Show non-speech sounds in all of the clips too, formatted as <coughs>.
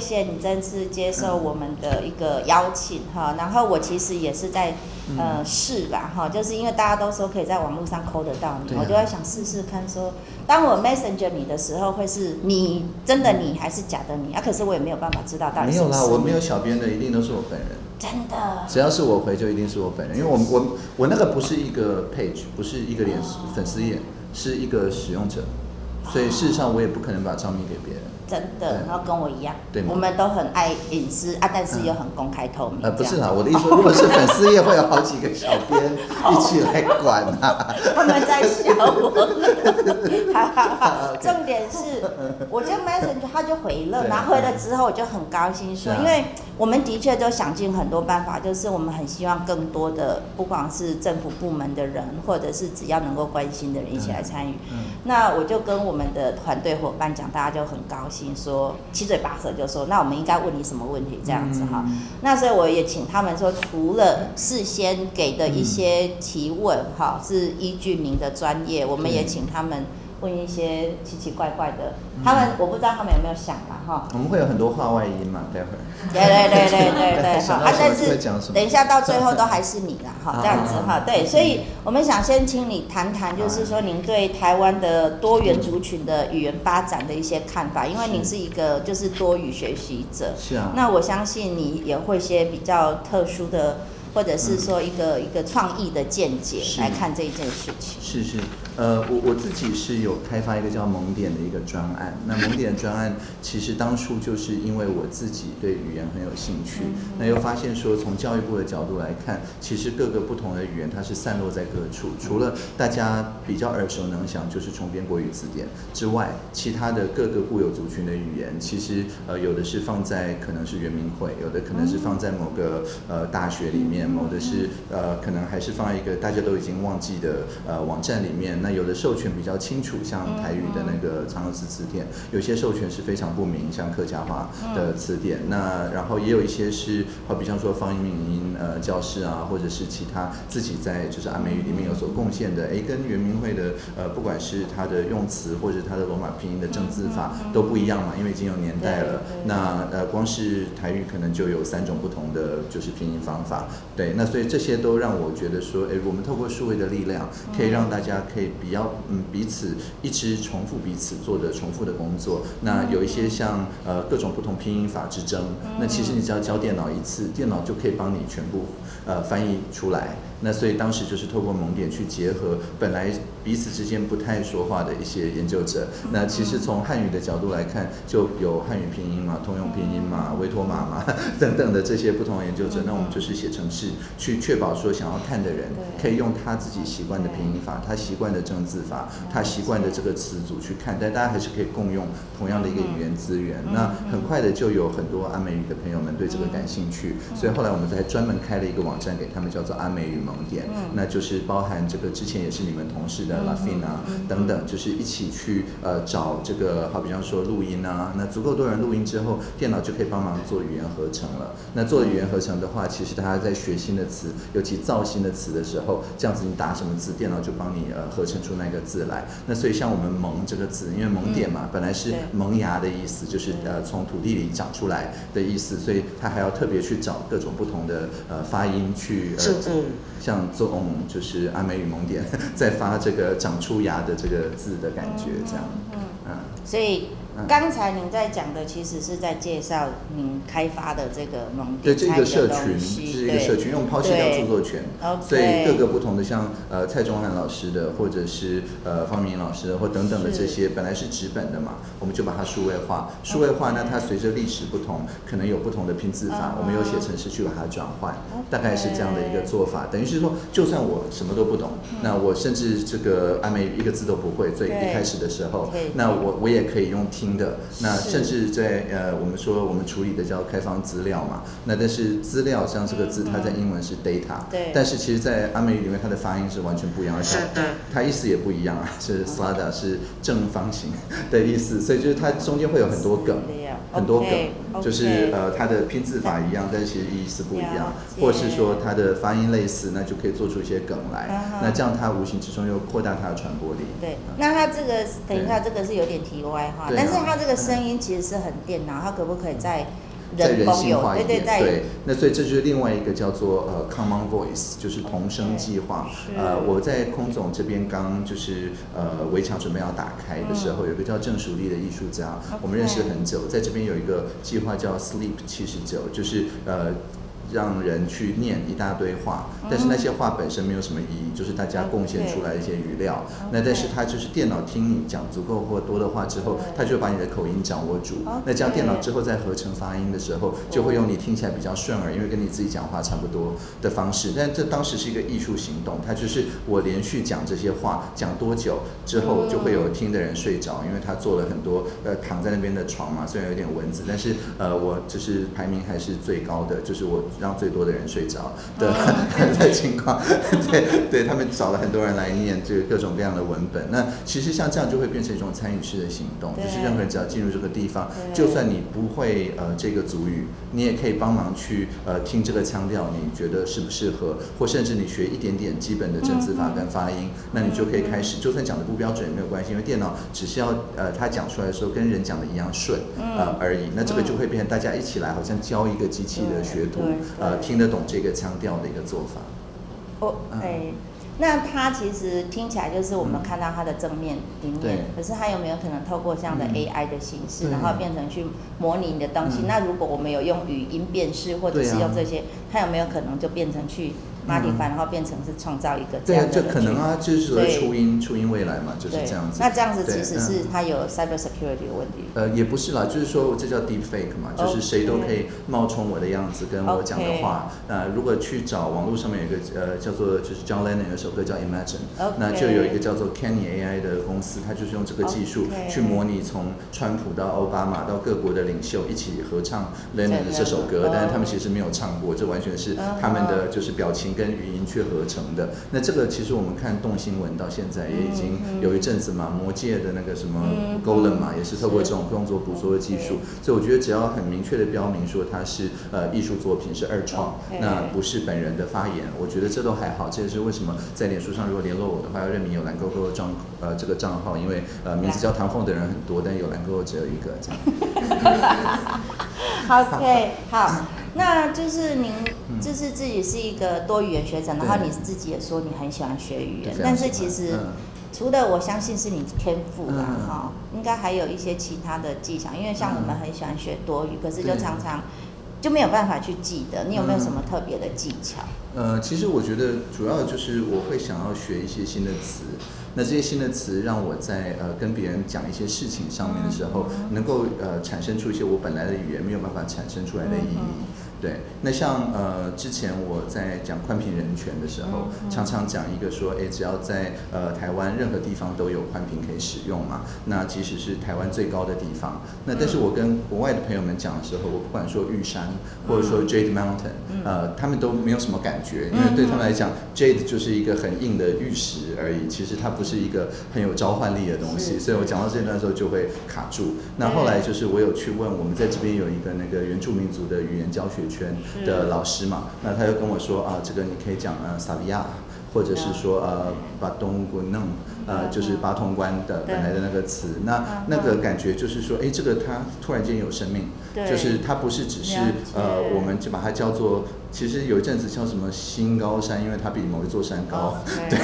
谢谢你这次接受我们的一个邀请哈，然后我其实也是在呃试吧哈，就是因为大家都说可以在网络上抠得到你，我就在想试试看说，当我 Messenger 你的时候，会是你真的你还是假的你啊？可是我也没有办法知道到底没有啦，我没有小编的，一定都是我本人。真的，只要是我回就一定是我本人，因为我我我那个不是一个 page，不是一个脸粉丝页，是一个使用者，所以事实上我也不可能把账密给别人。真的，然后跟我一样，对我们都很爱隐私啊，但是又很公开透明。呃，不是啦，我的意思说，<laughs> 如果是粉丝也，会有好几个小编一起来管啊。<laughs> 他们在笑我。好好好，重点是，我就 message 他就回了，然后回了之后我就很高兴，说，因为我们的确都想尽很多办法，就是我们很希望更多的，不管是政府部门的人，或者是只要能够关心的人一起来参与。那我就跟我们的团队伙伴讲，大家就很高兴。说七嘴八舌就说，那我们应该问你什么问题？这样子哈，那所以我也请他们说，除了事先给的一些提问哈，是依据您的专业，我们也请他们。问一些奇奇怪怪的，他们我不知道他们有没有想嘛哈。我们会有很多话外音嘛，待会儿。对对对对对对，<laughs> 好，啊，但是等一下到最后都还是你啦，哈，<laughs> 这样子哈，对，所以我们想先请你谈谈，就是说您对台湾的多元族群的语言发展的一些看法，因为您是一个就是多语学习者，是啊，那我相信你也会些比较特殊的。或者是说一个一个创意的见解来看这一件事情。是是，呃，我我自己是有开发一个叫萌点的一个专案。那萌点专案 <laughs> 其实当初就是因为我自己对语言很有兴趣，那又发现说从教育部的角度来看，其实各个不同的语言它是散落在各处。除了大家比较耳熟能详就是重编国语字典之外，其他的各个固有族群的语言，其实呃有的是放在可能是圆明会，有的可能是放在某个呃大学里面。某的是呃，可能还是放在一个大家都已经忘记的呃网站里面。那有的授权比较清楚，像台语的那个长乐词词典；有些授权是非常不明，像客家话的词典。那然后也有一些是，好比像说方音、闽音呃教室啊，或者是其他自己在就是阿美语里面有所贡献的。哎，跟圆明会的呃，不管是它的用词或者它的罗马拼音的正字法都不一样嘛，因为已经有年代了。那呃，光是台语可能就有三种不同的就是拼音方法。对，那所以这些都让我觉得说，哎，我们透过数位的力量，可以让大家可以比较，嗯，彼此一直重复彼此做的重复的工作。那有一些像呃各种不同拼音法之争，那其实你只要教电脑一次，电脑就可以帮你全部呃翻译出来。那所以当时就是透过蒙点去结合本来彼此之间不太说话的一些研究者。那其实从汉语的角度来看，就有汉语拼音嘛、通用拼音嘛、维托马嘛 <laughs> 等等的这些不同的研究者。那我们就是写程式去确保说想要看的人可以用他自己习惯的拼音法、他习惯的正字法、他习惯的这个词组去看，但大家还是可以共用同样的一个语言资源。那很快的就有很多阿美语的朋友们对这个感兴趣，所以后来我们才专门开了一个网站给他们，叫做阿美语。盲点，那就是包含这个之前也是你们同事的 Lafina 等等，就是一起去呃找这个，好比方说录音啊，那足够多人录音之后，电脑就可以帮忙做语言合成了。那做语言合成的话，其实大家在学新的词，尤其造新的词的时候，这样子你打什么字，电脑就帮你呃合成出那个字来。那所以像我们“萌”这个字，因为“萌点”嘛，本来是萌芽的意思，就是呃从土地里长出来的意思，所以它还要特别去找各种不同的呃发音去呃。像做就是阿美语蒙点 <laughs> 在发这个长出芽的这个字的感觉，这样，嗯，所以。刚才您在讲的，其实是在介绍您开发的这个蒙对这个社群，是一个社群，因为我们抛弃掉著作权，所以各个不同的像呃蔡宗翰老师的，或者是呃方明老师的，或等等的这些，本来是纸本的嘛，我们就把它数位化。数位化，那它随着历史不同，可能有不同的拼字法，我们有写程式去把它转换，大概是这样的一个做法。等于是说，就算我什么都不懂，那我甚至这个阿美一个字都不会，最一开始的时候，那我我也可以用听。的那甚至在呃，我们说我们处理的叫开放资料嘛，那但是资料像这个字，它在英文是 data，对，但是其实在阿美语里面它的发音是完全不一样，而且它意思也不一样啊，是 slada 是正方形的意思，所以就是它中间会有很多梗。很多梗就是呃它的拼字法一样，但是其实意思不一样或是说它的发音类似，那就可以做出一些梗来。那这样它无形之中又扩大它的传播力。对嗯，那它这个等一下，这个是有点题外话，啊。但是它这个声音其实是很电脑，它可不可以在再人性化一点，对，那所以这就是另外一个叫做呃 Common Voice，就是同声计划。是呃，我在空总这边刚就是呃围墙准备要打开的时候，有一个叫郑淑丽的艺术家，我们认识很久，在这边有一个计划叫 Sleep 七十九，就是呃。让人去念一大堆话，但是那些话本身没有什么意义，就是大家贡献出来一些语料。那但是它就是电脑听你讲足够或多的话之后，它就会把你的口音掌握住。那这样电脑之后再合成发音的时候，就会用你听起来比较顺耳，因为跟你自己讲话差不多的方式。但这当时是一个艺术行动，它就是我连续讲这些话，讲多久之后就会有听的人睡着，因为他做了很多呃躺在那边的床嘛，虽然有点蚊子，但是呃我就是排名还是最高的，就是我让最多的人睡着的 <laughs> 的情况。<laughs> 对对，他们找了很多人来念这个各种各样的文本。那其实像这样就会变成一种参与式的行动，就是任何人只要进入这个地方，就算你不会呃这个族语，你也可以帮忙去呃听这个腔调，你觉得适不适合，或甚至你学一点点基本的正字法跟发音，那你就可以开始，就算讲的不标准也没有关系，因为电脑只是要呃他讲出来的时候跟人讲的一样顺呃而已，那这个就会变成大家一起来好像教一个机器的学徒呃听得懂这个腔调的一个做法。哦，嗯。哎，那它其实听起来就是我们看到它的正面里对。面，可是它有没有可能透过这样的嗯。AI 的形式，然后变成去模拟你的东西？嗯。那如果我们有用语音辨识，或者是用这些，它有没有可能就变成去 modify，、然后变成是创造一个这样，的这可能啊，就是说初音初音未来嘛，就是这样子。那这样子其对实是嗯它有 cyber security 的问题。呃，也不是啦，就是说这叫 deep fake 嘛，就是谁都可以冒充我的样子跟我讲的话。那、如果去找网络上面有一个呃叫做就是 John Lennon 有首歌叫 Imagine，、那就有一个叫做 Canny AI 的公司，它就是用这个技术去模拟从川普到奥巴马到各国的领袖一起合唱 Lennon 的这首歌，但是他们其实没有唱过，这完全是他们的就是表情跟语音去合成的。那这个其实我们看动新闻到现在也已经有一阵子嘛，魔界的那个什么嗯 Golem 嘛，也是透过这种动作捕捉的技术，所以我觉得只要很明确的标明说它是呃艺术作品是二创那不是本人的发言，我觉得这都还好。这也是为什么在脸书上如果联络我的话，要认明有蓝勾勾的账呃这个账号，因为呃名字叫唐凤的人很多，但有蓝勾勾只有一个这样。<laughs> OK，好，那就是您就是自己是一个多语言学者，然后你自己也说你很喜欢学语言但是其实嗯。除了我相信是你天赋啦嗯哈，应该还有一些其他的技巧，因为像我们很喜欢学多语，可是就常常就没有办法去记得，你有没有嗯。什么特别的技巧？呃，其实我觉得主要就是我会想要学一些新的词，那这些新的词让我在呃跟别人讲一些事情上面的时候，能够呃产生出一些我本来的语言没有办法产生出来的意义。对，那像呃之前我在讲宽频人权的时候，常常讲一个说，哎，只要在呃台湾任何地方都有宽频可以使用嘛，那即使是台湾最高的地方，那但是我跟国外的朋友们讲的时候，我不管说玉山或者说 Jade Mountain，呃，他们都没有什么感觉，因为对他们来讲，Jade 就是一个很硬的玉石而已，其实它不是一个很有召唤力的东西，所以我讲到这段的时候就会卡住。那后来就是我有去问我们在这边有一个那个原住民族的语言教学圈的老师嘛，那他就跟我说啊，这个你可以讲呃萨比亚。或者是说呃巴东古弄呃就是巴通关的对。本来的那个词，那嗯那个感觉就是说，哎，这个它突然间有生命，就是它不是只是呃，我们就把它叫做，其实有一阵子叫什么新高山，因为它比某一座山高，<laughs> 对，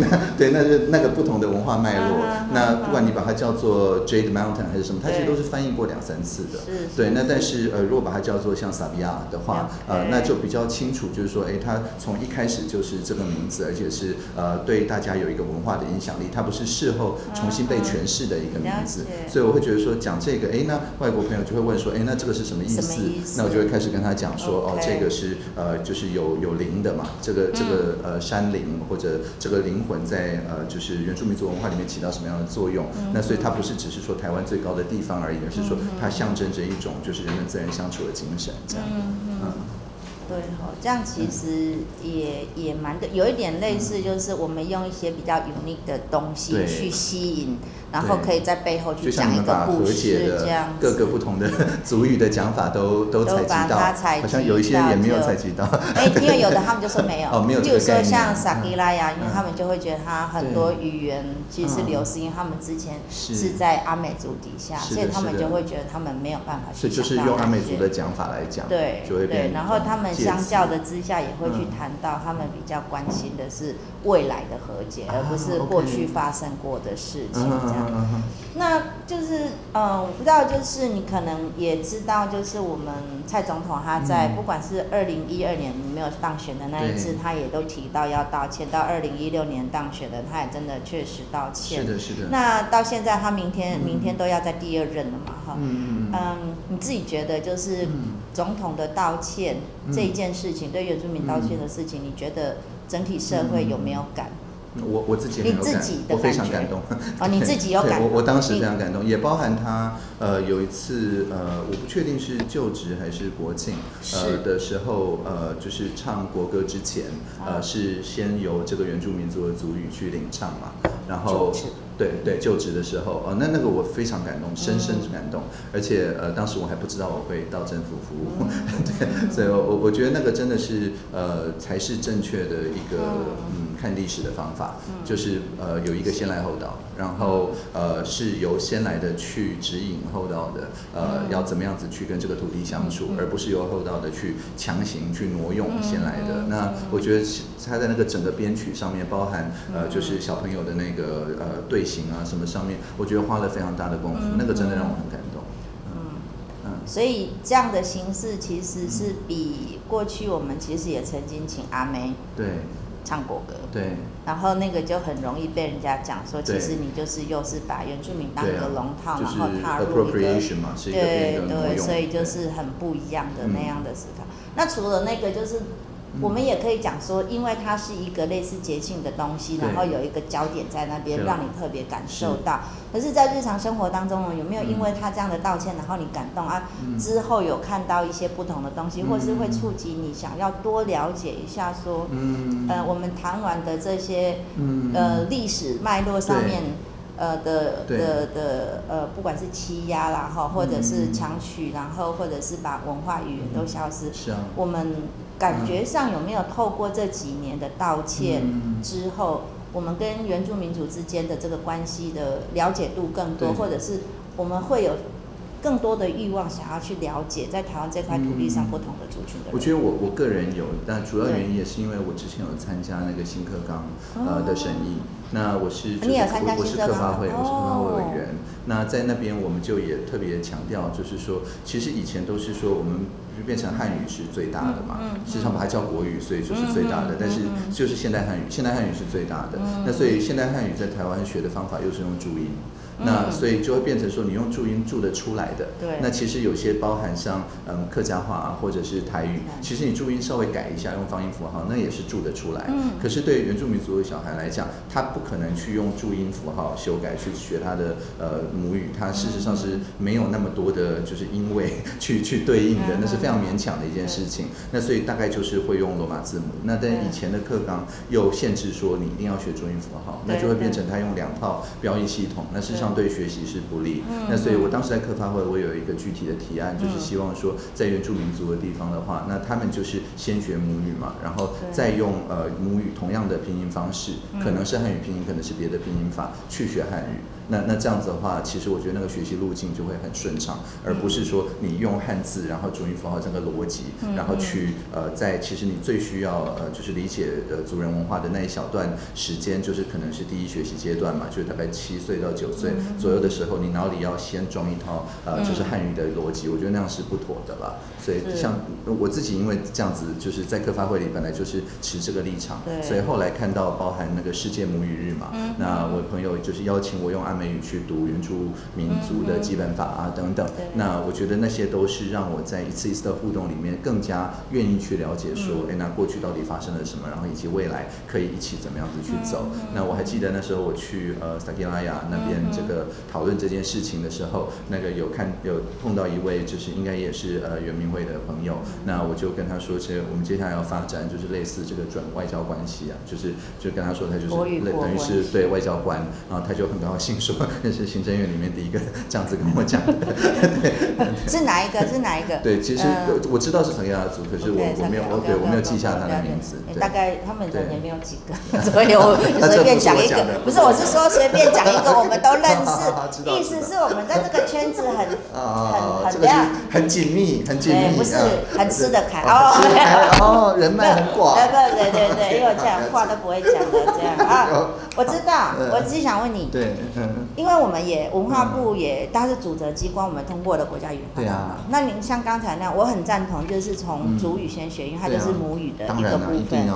那对，<laughs> 那是那个不同的文化脉络。那不管你把它叫做 Jade Mountain 还是什么，它其实都是翻译过两三次的。是对，那但是呃，如果把它叫做像萨比亚的话，呃那就比较清楚，就是说，哎，它从一开始就是这个名字，而且是呃对大家有一个文化的影响力，它不是事后重新被诠释的一个名字。所以我会觉得说讲这个，哎，那外国朋友就会问说，哎，那这个是什么意什思么意思？那我就会开始跟他讲说，哦这个是呃就是有有灵的嘛，这个这个呃山灵或者这个灵魂在呃就是原住民族文化里面起到什么样的作用？那所以它不是只是说台湾最高的地方而已，而是说它象征着一种就是人跟自然相处的精神这样。嗯，对哈，这样其实也也蛮的，有一点类似，就是我们用一些比较 unique 的东西去吸引，然后可以在背后去讲一个故事，这样子。各个不同的 <laughs> 族语的讲法都都都采集到，好像有一些也没有采集到。<laughs> 哎，因为有的他们就说没有，<laughs> 哦没有比如说像嗯萨基拉呀，因为嗯。他们就会觉得他很多语言其实是嗯。流失，因为他们之前是。是在阿美族底下，所以他们就会觉得他们没有办法所以就去讲到是用阿美族的讲法来讲，对就会变对，然后他们相较的之下，也会去嗯。谈到他们比较关心的是未来的和解，而不是啊过去发生过的事情嗯这样。嗯嗯那就是，嗯，我不知道，就是你可能也知道，就是我们蔡总统他在嗯不管是二零一二年没有当选的那一次，他也都提到要道歉；到二零一六年当选的，他也真的确实道嗯歉。是的，是的。那到现在，他明天、嗯明天都要在第二任了嘛，哈。嗯嗯你自己觉得就是嗯总统的道歉、嗯这一件事情，对原住民道歉的事情，你觉得整体社会有没有感？我我自己很有感我非常感动。<laughs> 哦你自己有感对我我当时非常感动，也包含他呃有一次呃我不确定是就职还是国庆呃的时候呃就是唱国歌之前啊呃是先由这个原住民族的族语去领唱嘛，然后对对就职的时候呃那那个我非常感动，深深嗯。感动，而且呃当时我还不知道我会到政府服务，嗯。<laughs> 对，所以我我我觉得那个真的是呃才是正确的一个嗯。嗯看历史的方法，嗯。就是呃有一个先来后到，然后呃是由先来的去指引后到的，呃嗯。要怎么样子去跟这个土地相处，嗯。而不是由后到的去强行去挪用嗯先来的。嗯那嗯我觉得他在那个整个编曲上面，包含呃嗯就是小朋友的那个呃队形啊什么上面，我觉得花了非常大的功夫，嗯。那个真的让我很感动。嗯，嗯，所以这样的形式其实是比过去我们其实也曾经请阿梅对唱国歌，对。然后那个就很容易被人家讲说，其实你就是又是把原住民当一个龙套，就是然后踏入一个对对，所以就是很不一样的嗯。那样的思考。那除了那个，就是嗯我们也可以讲说，因为它是一个类似节庆的东西，然后有一个焦点在那边，对让你特别感受到。可是，在日常生活当中呢，有没有嗯因为他这样的道歉，然后你感动啊？嗯之后有看到一些不同的东西，嗯或是会触及你想要多了解一下说，嗯呃，我们谈完的这些嗯呃历史脉络上面，呃的的的呃，不管是欺压啦哈，或者是嗯强取，然后或者是把文化语言都消失，是啊，我们感觉上有没有透过这几年的道歉嗯。之后，我们跟原住民族之间的这个关系的了解度更多，或者是我们会有更多的欲望想要去了解在台湾这块土地上嗯。不同的族群的人？我觉得我我个人有，但主要原因也是因为我之前有参加那个新课纲哦。呃的审议，那我是就是你有参加我我是新课纲课发会，的我是课发会委哦员。那在那边我们就也特别强调，就是说，其实以前都是说我们就变成汉语是最大的嘛嗯嗯，实际上把它叫国语，所以就是最大的但是就是现代汉语，现代汉语是最大的嗯。那所以现代汉语在台湾学的方法又是用注音。嗯那所以就会变成说，你用注音注得出来的，对那其实有些包含像嗯客家话啊，或者是台语，嗯其实你注音稍微改一下，用方音符号，那也是注得出来。嗯可是对于原住民族的小孩来讲，他不可能去用注音符号修改去学他的呃母语，他事实上是没有那么多的就是音位去去对应的嗯，那是非常勉强的一件事情。那所以大概就是会用罗马字母。那但以前的课纲又限制说你一定要学中音符号，那就会变成他用两套标音系统，那事实上对学习是不利嗯。那所以我当时在课发会，我有一个具体的提案，就是希望说在原住民族的地方的话，那他们就是先学母语嘛，然后再用呃母语同样的拼音方式，嗯可能是汉语拼音，可能是别的拼音法去学汉语。那那这样子的话，其实我觉得那个学习路径就会很顺畅，而不是说你用汉字，然后主音符号这个逻辑，嗯然后去呃在其实你最需要呃就是理解呃族人文化的那一小段时间，就是可能是第一学习阶段嘛，就是大概七岁到九岁嗯。左右的时候，你脑里要先装一套呃嗯就是汉语的逻辑，我觉得那样是不妥的啦。所以像我自己因为这样子，就是在课发会里本来就是持这个立场，所以后来看到包含那个世界母语日嘛，嗯那我朋友就是邀请我用阿美美语去读原住民族的基本法啊等等。对。那我觉得那些都是让我在一次一次的互动里面更加愿意去了解说，哎、那过去到底发生了什么，然后以及未来可以一起怎么样子去走。那我还记得那时候我去呃萨基拉雅那边这个讨论这件事情的时候，那个有看有碰到一位就是应该也是呃圆明会的朋友，那我就跟他说，其实我们接下来要发展就是类似这个转外交关系啊，就是就跟他说他就是等于是对外交官，然后他就很高兴说那 <laughs> 是行政院里面第一个 <laughs> 这样子跟我讲的，<laughs> 对是哪一个？是哪一个？对，其实嗯我知道是陈亚族，可是我我没有我对我没有记下他的名字，大概他们人对也没有几个，所以我随便讲一个。不是，我是说随便讲一个，我们都认识。意思是我们在这个圈子很啊，很很很紧密，很紧密，不是啊很吃得开哦哦人脉很广，对对对对对，因为我这样话都不会讲的这样啊。我知道嗯，我只是想问你，对，嗯，因为我们也文化部也，它是主责机关，我们通过了国家语言法对啊。嘛。那您像刚才那样，我很赞同，就是从嗯。主语先学，因为它就是母语的一个部分。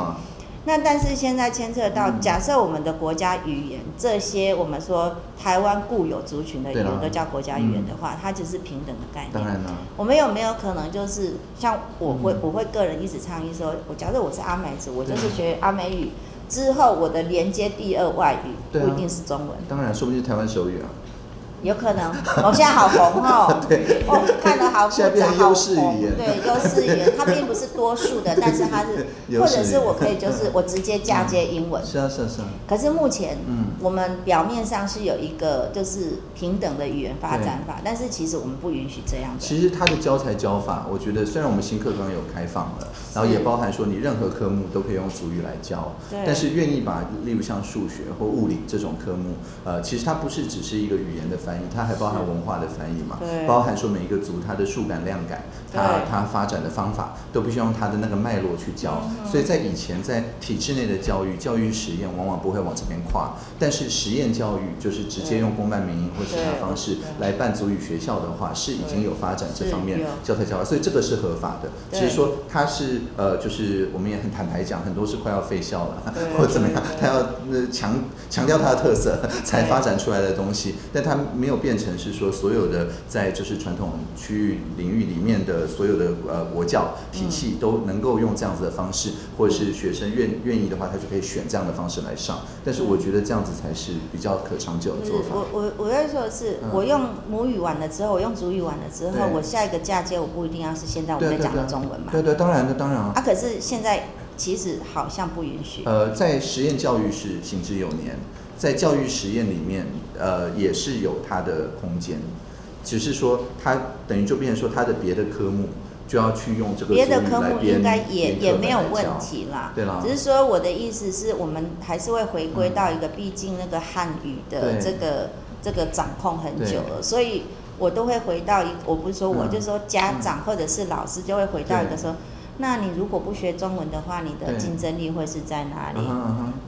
那但是现在牵涉到，嗯。假设我们的国家语言这些我们说台湾固有族群的语言都叫国家语言的话，它就是平等的概念。当然了，我们有没有可能就是像我会、嗯。我会个人一直倡议说，我假设我是阿美族，我就是学阿美语之后，我的连接第二外语啊。不一定是中文，当然，说不定是台湾手语啊，有可能。我现在好红哦，<laughs> 对。哦，看得好复杂，好红。对，优势语言，它并不是多数的，但是它是，<laughs> 或者是我可以就是 <laughs> 我直接嫁接英文。是啊，是啊，是啊，可是目前，嗯。我们表面上是有一个就是平等的语言发展法，但是其实我们不允许这样的。其实它的教材教法，我觉得虽然我们新课纲有开放了，然后也包含说你任何科目都可以用主语来教，但是愿意把例如像数学或物理这种科目，呃，其实它不是只是一个语言的翻译，它还包含文化的翻译嘛，包含说每一个族它的数感量感，它它发展的方法都必须用它的那个脉络去教，嗯。所以在以前在体制内的教育，教育实验往往不会往这边跨，但是实验教育就是直接用公办民营或其他方式来办族语学校的话，是已经有发展这方面教材教法，所以这个是合法的。对。只是说它是呃，就是我们也很坦白讲，很多是快要废校了，<laughs> 或者怎么样他，要呃强强调他的特色才发展出来的东西，但他没有变成是说所有的在就是传统区域领域里面的所有的呃国教体系都能够用这样子的方式，或者是学生愿愿意的话，他就可以选这样的方式来上。但是我觉得这样子才是比较可长久的做法。我我我在说的是，嗯我用母语完了之后，我用主语完了之后，我下一个嫁接我不一定要是现在我们在讲的中文嘛。对对，当然的，当然啊。啊，可是现在其实好像不允许。呃，在实验教育是行之有年，在教育实验里面，呃，也是有它的空间，只是说它等于就变成说它的别的科目就要去用这个别的科目应该也也没有问题啦，对啦。只是说我的意思是我们还是会回归到一个，毕竟那个汉语的这个这个掌控很久了，所以我都会回到一，我不是说我，嗯就是说家长或者是老师就会回到一个对。说，那你如果不学中文的话，你的竞争力会是在哪里？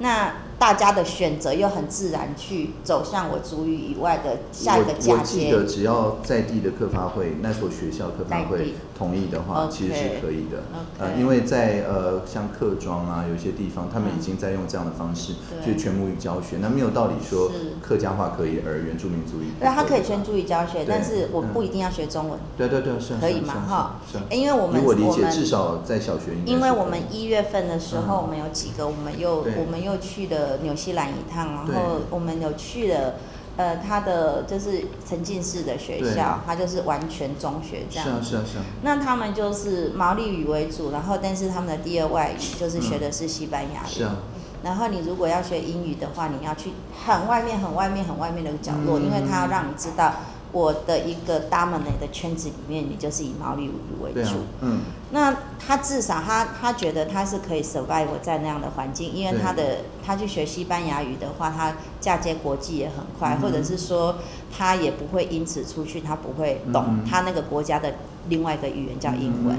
那大家的选择又很自然去走向我主语以外的下一个我嫁我记得。只要在地的客发会那所学校客发会同意的话，其实是可以的。呃，因为在呃像客庄啊，有一些地方他们嗯已经在用这样的方式，对。就全母语教学。那没有道理说客家话可以，而原住民族语不对，他可以吧。全主语教学，但是我嗯。不一定要学中文。对对对，可以吗？哈。因为我们以我理解，至少在小学因为我们一月份的时候，嗯。我们有几个，我们又我们又去了纽西兰一趟，然后我们有去了，呃，他的就是沉浸式的学校，他就是完全中学这样。是啊样。是啊是啊，那他们就是毛利语为主，然后但是他们的第二外语就是学的是西班牙语。是啊，然后你如果要学英语的话，你要去很外面、很外面、很外面的角落，嗯。因为他要让你知道我的一个 dominant 的圈子里面，你就是以毛利语为主。，嗯，那他至少他他觉得他是可以 survive 在那样的环境，因为他的他去学西班牙语的话，他嫁接国际也很快，嗯。或者是说他也不会因此出去，他不会懂他那个国家的另外一个语言叫英文。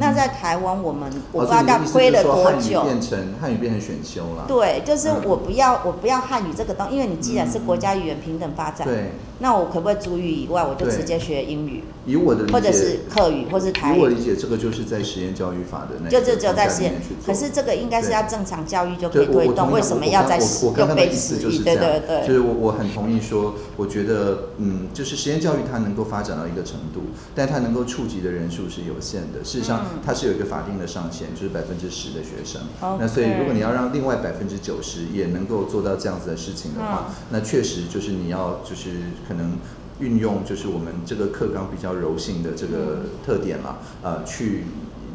那在台湾，我们我不知道要推了多久，变成汉语变成选修了。对，就是我不要我不要汉语这个东，因为你既然是国家语言平等发展，对，那我可不可以主语以外，我就直接学英语？以我的理解，或者是客语，或是台语。以我理解，这个就是在实验教育法的那，就只有在实验。可是这个应该是要正常教育就可以推动，为什么要在用背诗？对对对，就是我我很同意说，我觉得嗯，就是实验教育它能够发展到一个程度，但它能够触及的人数是有限的。事实上，它是有一个法定的上限，就是百分之十的学生。那所以，如果你要让另外百分之九十也能够做到这样子的事情的话，那确实就是你要就是可能。运用就是我们这个课纲比较柔性的这个特点了，呃，去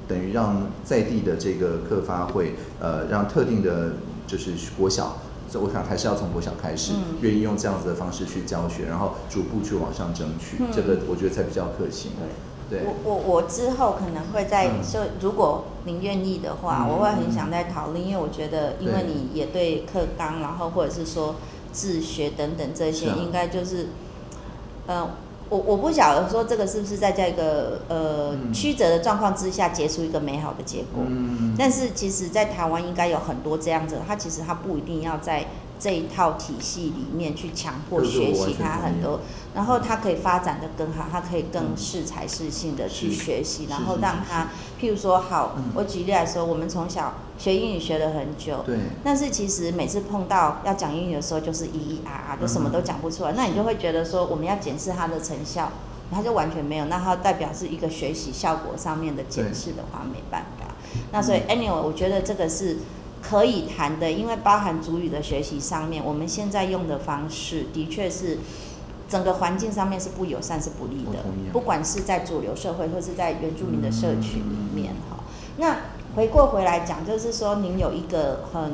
等于让在地的这个课发会，呃，让特定的就是国小，这我想还是要从国小开始，愿意用这样子的方式去教学，然后逐步去往上争取，这个我觉得才比较可行。对，我我我之后可能会在就如果您愿意的话，我会很想再讨论，因为我觉得因为你也对课纲，然后或者是说自学等等这些，应该就是。嗯，我我不晓得说这个是不是在这个呃曲折的状况之下结束一个美好的结果。嗯，但是其实，在台湾应该有很多这样子，他其实他不一定要在。这一套体系里面去强迫学习他很多，然后他可以发展的更好，他可以更适才适性的去学习，然后让他，譬如说，好，我举例来说，我们从小学英语学了很久，对，但是其实每次碰到要讲英语的时候，就是咿咿啊啊，就什么都讲不出来，那你就会觉得说，我们要检视他的成效，他就完全没有，那他代表是一个学习效果上面的检视的话，没办法，那所以 anyway，我觉得这个是。可以谈的，因为包含主语的学习上面，我们现在用的方式的确是整个环境上面是不友善、是不利的。不管是在主流社会，或是在原住民的社群里面，哈。那回过回来讲，就是说，您有一个很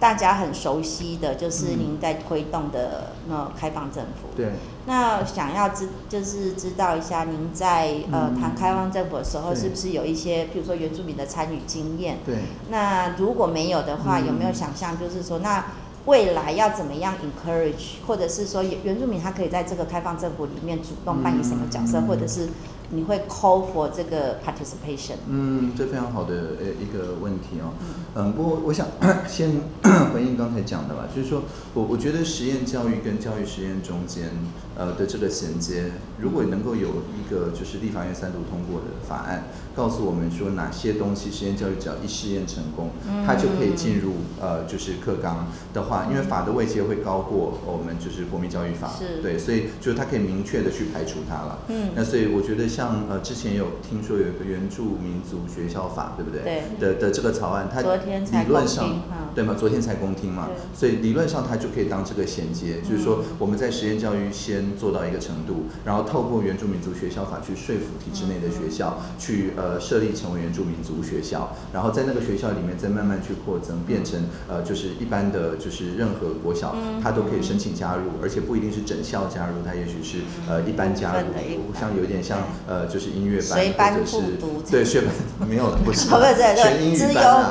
大家很熟悉的就是您在推动的那开放政府。对。那想要知就是知道一下，您在呃谈开放政府的时候，是不是有一些，比如说原住民的参与经验？对。那如果没有的话，有没有想象，就是说，那未来要怎么样 encourage，或者是说原住民他可以在这个开放政府里面主动扮演什么角色，或者是？你会 call for 这个 participation？嗯，这非常好的呃一个问题哦。嗯，不过我想 <coughs> 先 <coughs> 回应刚才讲的吧，就是说我我觉得实验教育跟教育实验中间呃的这个衔接，如果能够有一个就是立法院三度通过的法案，告诉我们说哪些东西实验教育只要一试验成功，它就可以进入呃就是课纲的话，因为法的位阶会高过我们就是国民教育法，对，所以就是它可以明确的去排除它了。嗯，那所以我觉得像。像呃，之前有听说有一个原住民族学校法，对不对？对。的的这个草案，它理论上对吗？昨天才公听嘛，所以理论上它就可以当这个衔接，就是说我们在实验教育先做到一个程度，然后透过原住民族学校法去说服体制内的学校去呃设立成为原住民族学校，然后在那个学校里面再慢慢去扩增，变成呃就是一般的就是任何国小它都可以申请加入，而且不一定是整校加入，它也许是呃一般加入，像有点像。呃，就是音乐班或者是对学班 <laughs> 没有不是全英语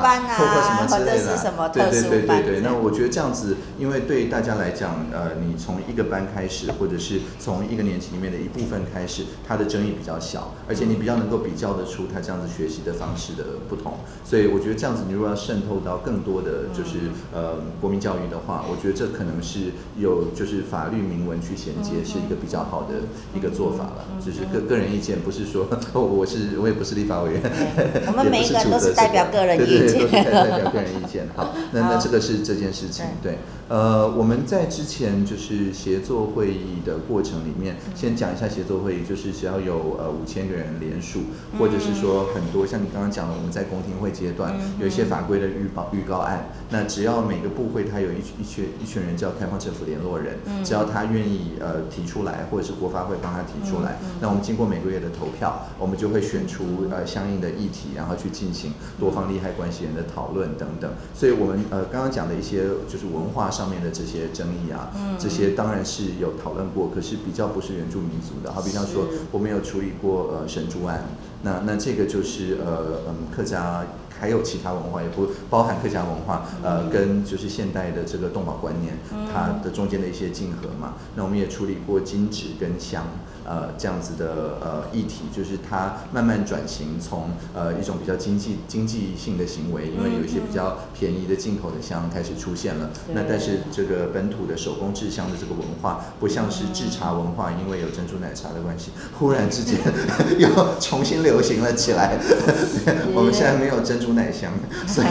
班啊，或什么之类的，对对对对对。那我觉得这样子，因为对大家来讲，呃，你从一个班开始，或者是从一个年级里面的一部分开始，它的争议比较小，而且你比较能够比较得出他这样子学习的方式的不同。所以我觉得这样子，你如果要渗透到更多的就是呃国民教育的话，我觉得这可能是有就是法律明文去衔接，是一个比较好的一个做法了。就是个个人意见。不是说我是我也不是立法委员，<laughs> 我们每一个人都是代表个人意见，对对对，代表个人意见。好，那那这个是这件事情。对，呃，我们在之前就是协作会议的过程里面，先讲一下协作会议，就是只要有呃五千个人联署，或者是说很多像你刚刚讲的，我们在公听会阶段有一些法规的预报预告案，那只要每个部会他有一一群一群人叫开放政府联络人，只要他愿意呃提出来，或者是国发会帮他提出来，那我们经过每个月。的投票，我们就会选出呃相应的议题，然后去进行多方利害关系人的讨论等等。所以，我们呃刚刚讲的一些就是文化上面的这些争议啊，这些当然是有讨论过，可是比较不是原住民族的。好，比方说我们有处理过呃神珠案，那那这个就是呃嗯客家。还有其他文化，也不包含客家文化，呃，跟就是现代的这个动保观念，它的中间的一些竞合嘛。那我们也处理过金纸跟香。呃，这样子的呃议题，就是它慢慢转型，从呃一种比较经济经济性的行为，因为有一些比较便宜的进口的香开始出现了。那但是这个本土的手工制香的这个文化，不像是制茶文化，因为有珍珠奶茶的关系，忽然之间 <laughs> 又重新流行了起来。<laughs> 我们现在没有珍珠奶香，<laughs> 所以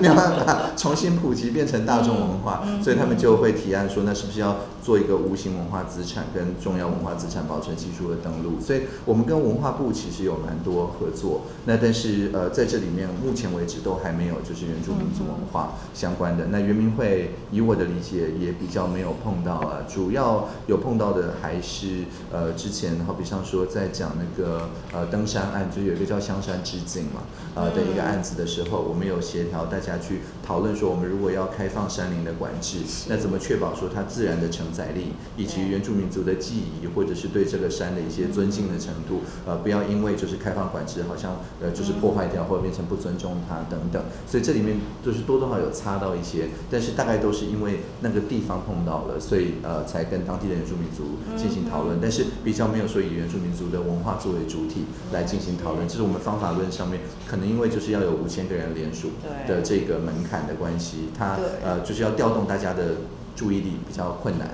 没有办法重新普及变成大众文化，所以他们就会提案说，那是不是要做一个无形文化资产跟重要文化？资产保存技术的登录，所以我们跟文化部其实有蛮多合作。那但是呃，在这里面目前为止都还没有就是原住民族文化相关的。那原民会以我的理解也比较没有碰到啊，主要有碰到的还是呃之前好比像说在讲那个呃登山案，就有一个叫香山之境嘛呃的一个案子的时候，我们有协调大家去讨论说，我们如果要开放山林的管制，那怎么确保说它自然的承载力以及原住民族的记忆或或者是对这个山的一些尊敬的程度，呃，不要因为就是开放管制，好像呃就是破坏掉或者变成不尊重它等等，所以这里面就是多多少有擦到一些，但是大概都是因为那个地方碰到了，所以呃才跟当地的原住民族进行讨论，但是比较没有说以原住民族的文化作为主体来进行讨论，这是我们方法论上面可能因为就是要有五千个人联署的这个门槛的关系，它呃就是要调动大家的注意力比较困难，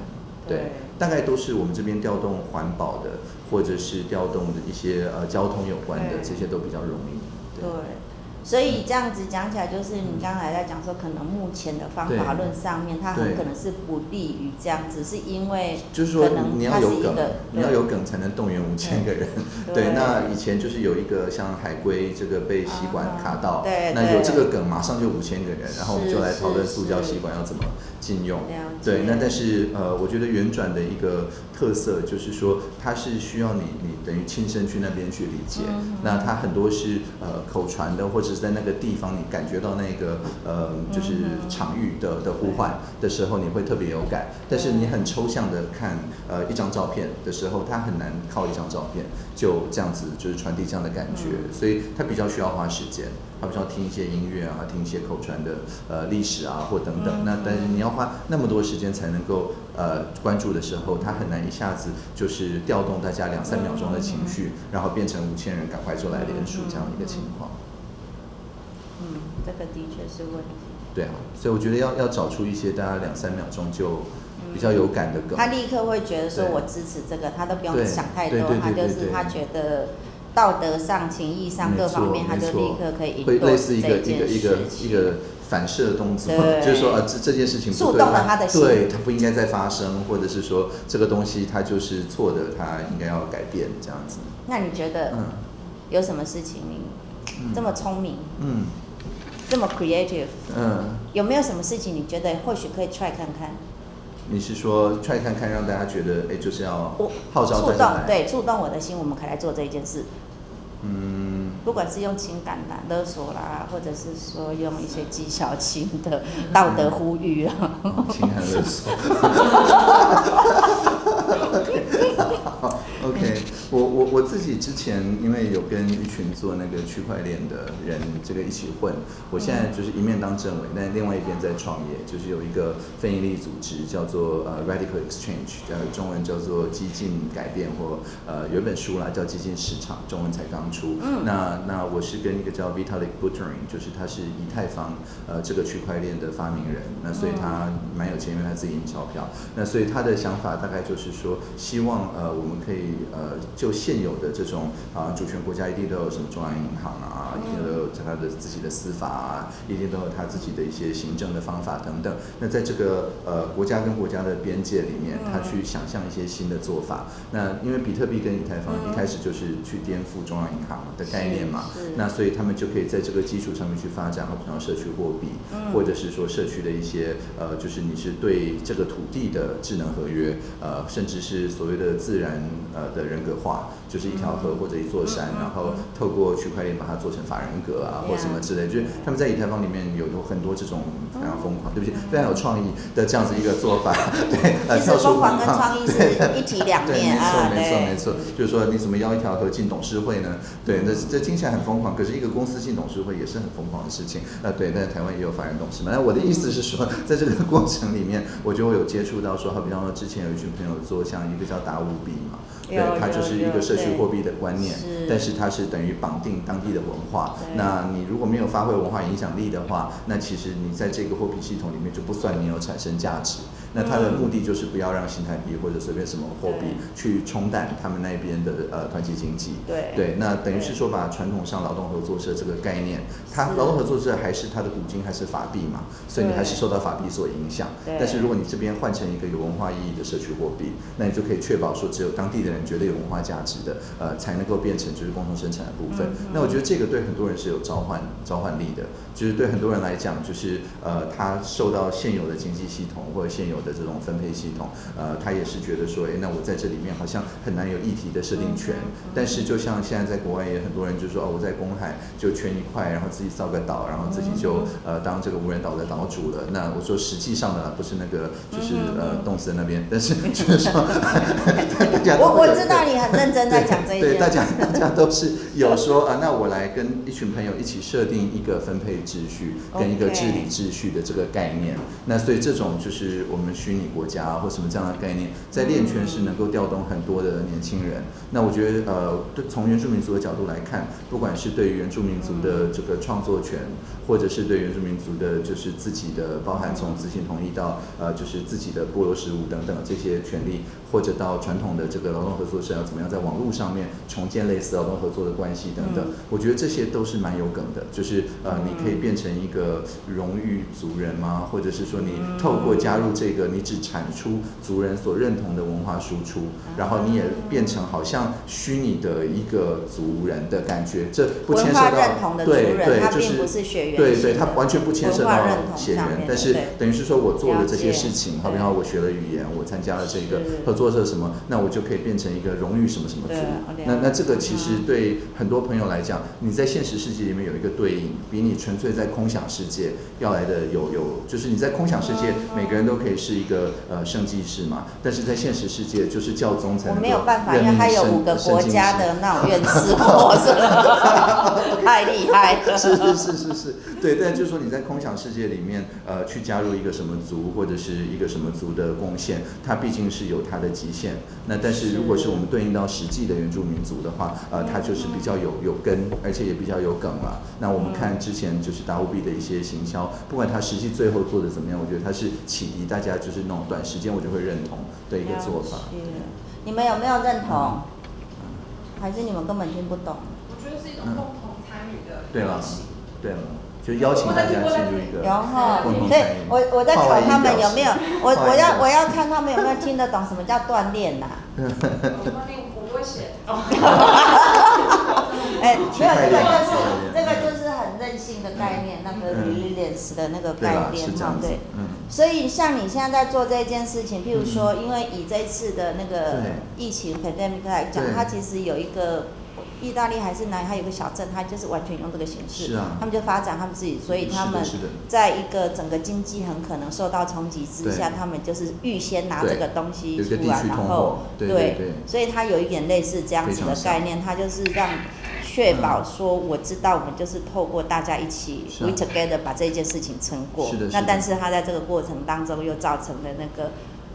对。大概都是我们这边调动环保的，或者是调动的一些呃交通有关的，这些都比较容易。对。所以这样子讲起来，就是你刚才在讲说，可能目前的方法论上面，它很可能是不利于这样子，是因为就是说你要有梗，你要有梗才能动员五千个人。对，那以前就是有一个像海龟这个被吸管卡到，那有这个梗，马上就五千个人，然后我们就来讨论塑胶吸管要怎么禁用。对，那但是呃，我觉得圆转的一个特色就是说，它是需要你你等于亲身去那边去理解，那它很多是呃口传的或者是。在那个地方，你感觉到那个呃，就是场域的的呼唤的时候，你会特别有感。但是你很抽象的看呃一张照片的时候，它很难靠一张照片就这样子就是传递这样的感觉，所以它比较需要花时间。它比说听一些音乐啊，听一些口传的呃历史啊或等等。那但是你要花那么多时间才能够呃关注的时候，他很难一下子就是调动大家两三秒钟的情绪，然后变成五千人赶快就来联署这样的一个情况。嗯，这个的确是问题。对啊，所以我觉得要要找出一些大家两三秒钟就比较有感的梗。他立刻会觉得说我支持这个，他都不用想太多，他就是他觉得道德上、情义上各方面，他就立刻可以会类似一个一个一个一个反射动作，<laughs> 就是说啊这这件事情触动了他的心，对他不应该再发生，或者是说这个东西它就是错的，他应该要改变这样子。那你觉得，嗯，有什么事情你这么聪明，嗯？这么 creative，嗯，有没有什么事情你觉得或许可以 try 看看？你是说 try 看看，让大家觉得，哎，就是要号召触动，对，触动我的心，我们可以来做这一件事。嗯，不管是用情感啦勒索啦，或者是说用一些技巧性的道德呼吁啊，情感勒索。<laughs> <laughs> <laughs> OK，我我我自己之前因为有跟一群做那个区块链的人这个一起混，我现在就是一面当政委，但另外一边在创业，就是有一个非营利组织叫做呃 Radical Exchange，呃中文叫做激进改变或呃有一本书啦叫激进市场，中文才刚出。嗯。那那我是跟一个叫 Vitalik Buterin，就是他是以太坊呃这个区块链的发明人，那所以他蛮有钱，因为他自己印钞票。那所以他的想法大概就是说，希望呃我们可以。呃，就现有的这种啊，主权国家一定都有什么中央银行啊，一定都有他的自己的司法啊，一定都有他自己的一些行政的方法等等。那在这个呃国家跟国家的边界里面，他去想象一些新的做法。那因为比特币跟以太坊一开始就是去颠覆中央银行的概念嘛，那所以他们就可以在这个基础上面去发展，比方社区货币，或者是说社区的一些呃，就是你是对这个土地的智能合约，呃，甚至是所谓的自然。呃的人格化。就是一条河或者一座山，然后透过区块链把它做成法人格啊，或什么之类，就是他们在以太坊里面有有很多这种非常疯狂，对不起，非常有创意的这样子一个做法，对，其实疯狂跟创意是一体两面啊，没错没错没错，就是说你怎么邀一条河进董事会呢？对，那这听起来很疯狂，可是一个公司进董事会也是很疯狂的事情，呃，对，但是台湾也有法人董事嘛。那我的意思是说，在这个过程里面，我就有接触到说，好比方说之前有一群朋友做像一个叫达五币嘛。对，它就是一个社区货币的观念，但是它是等于绑定当地的文化。那你如果没有发挥文化影响力的话，那其实你在这个货币系统里面就不算你有产生价值。那它的目的就是不要让新台币或者随便什么货币去冲淡他们那边的呃团结经济。对对，那等于是说把传统上劳动合作社这个概念，它劳动合作社还是它的古今还是法币嘛，所以你还是受到法币所影响。但是如果你这边换成一个有文化意义的社区货币，那你就可以确保说只有当地的人觉得有文化价值的，呃，才能够变成就是共同生产的部分。那我觉得这个对很多人是有召唤召唤力的，就是对很多人来讲，就是呃，他受到现有的经济系统或者现有的这种分配系统，呃，他也是觉得说，哎，那我在这里面好像很难有议题的设定权。但是就像现在在国外也很多人就说，哦，我在公海就圈一块，然后自己造个岛，然后自己就呃当这个无人岛的岛主了。那我说实际上呢，不是那个就是呃动词那边，但是就是说，<laughs> 我我知道你很认真在讲这一对，大家大家都是有说啊，那我来跟一群朋友一起设定一个分配秩序跟一个治理秩序的这个概念。那所以这种就是我们虚拟国家或什么这样的概念，在链圈是能够调动很多的年轻人。那我觉得呃，从原住民族的角度来看，不管是对于原住民族的这个创作权，或者是对原住民族的，就是自己的，包含从自行同意到呃，就是自己的部落食物等等这些权利，或者到传统的这个劳动合作社要怎么样在网络上面重建类似劳动合作的关系等等，我觉得这些都是蛮有梗的。就是呃，你可以变成一个荣誉族人吗？或者是说你透过加入这个，你只产出族人所认同的文化输出，然后你也变成好像虚拟的一个族人的感觉，这不牵涉到对对，就是对对，它完全不牵涉到血缘，但是等于是说我做了这些事情，好比方我学了语言，我参加了这个合作社什么，那我就可以变成一个荣誉什么什么族。那那这个其实对很多朋友来讲，你在现实世界里面有一个对应，比你纯粹在空想世界要来的有有，就是你在空想世界每个人都可以是一个呃圣祭士嘛，但是在现实世界就是教宗才能没有办法，因为他有五个国家的那种院士，<laughs> 太厉害了。<laughs> 是是是是是，对，但就是说你在空想世界里面，呃，去加入一个什么族或者是一个什么族的贡献，它毕竟是有它的极限。那但是如果是我们对应到实际的原住民族的话，呃，它就是比较有有根，而且也比较有梗嘛。那我们看之前就是达乌比的一些行销，不管他实际最后做的怎么样，我觉得它是启迪大家，就是那种短时间我就会认同的一个做法。你们有没有认同？还是你们根本听不懂？我觉得是一种共同参与的对了，对了，就邀请大家进入一个共同参与。我我在考他们有没有，我我要我要看他们有没有听得懂什么叫锻炼呐？锻炼我不会写。<laughs> 哎，没有这个就是这个就是很任性的概念，那个 resilience 的那个概念哈，对，嗯。所以像你现在在做这件事情，譬如说，因为以这次的那个疫情 pandemic 来讲，它其实有一个意大利还是哪里，它有个小镇，它就是完全用这个形式，是啊，他们就发展他们自己，所以他们在一个整个经济很可能受到冲击之下，他们就是预先拿这个东西出来，然后对，所以它有一点类似这样子的概念，它就是让。确保说，我知道我们就是透过大家一起 we together 把这件事情撑过。是的。那但是他在这个过程当中又造成了那个。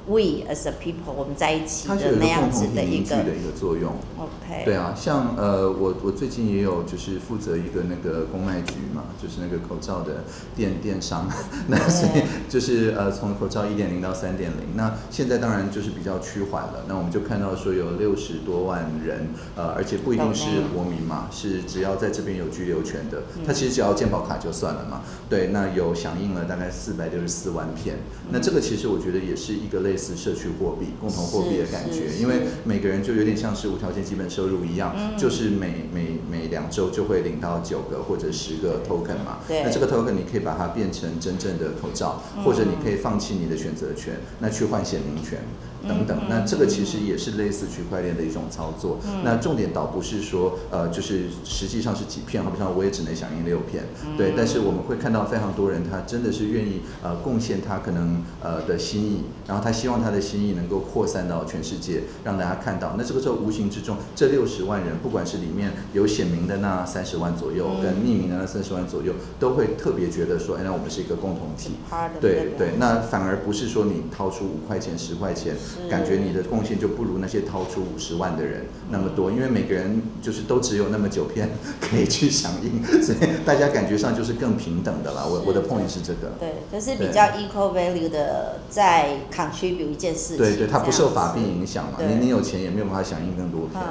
We as a people，我们在一起的那样子的一个的一个作用。OK。对啊，像呃，我我最近也有就是负责一个那个公卖局嘛，就是那个口罩的电电商。<laughs> 那所以就是呃，从口罩一点零到三点零，那现在当然就是比较趋缓了。那我们就看到说有六十多万人，呃，而且不一定是国民嘛，是只要在这边有居留权的，他其实只要健保卡就算了嘛。对，那有响应了大概四百六十四万片。那这个其实我觉得也是一个类。类似社区货币、共同货币的感觉，因为每个人就有点像是无条件基本收入一样，就是每每每两周就会领到九个或者十个 token 嘛。那这个 token 你可以把它变成真正的口罩，或者你可以放弃你的选择权，那去换显名权。等等嗯。那这个其实也是类似区块链的一种操作。嗯那重点倒不是说呃，就是实际上是几片，好比像我也只能响应六片，嗯对。但是我们会看到非常多人，他真的是愿意呃贡献他可能呃的心意，然后他希望他的心意能够扩散到全世界，让大家看到。那这个时候无形之中，这六十万人，不管是里面有显明的那三十万左右，嗯跟匿名的那三十万左右，都会特别觉得说，哎，那我们是一个共同体。对对，那反而不是说你掏出五块钱、十块钱，是感觉你的贡献就不如那些掏出五十万的人那么多，因为每个人就是都只有那么九篇可以去响应，<laughs> 所以大家感觉上就是更平等的啦。我我的 point 是这个。对，就是比对较 equal value 的在 contribute 一件事情，对对，它不受法币影响嘛，对你你有钱也没有办法响应更多片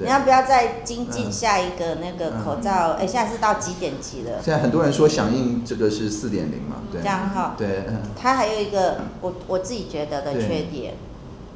你要不要再精进嗯下一个那个口罩？哎、现在是到几点级了？现在很多人说响应这个是四点零嘛，对这。样哈，对，嗯它还有一个我我自己觉得的缺点，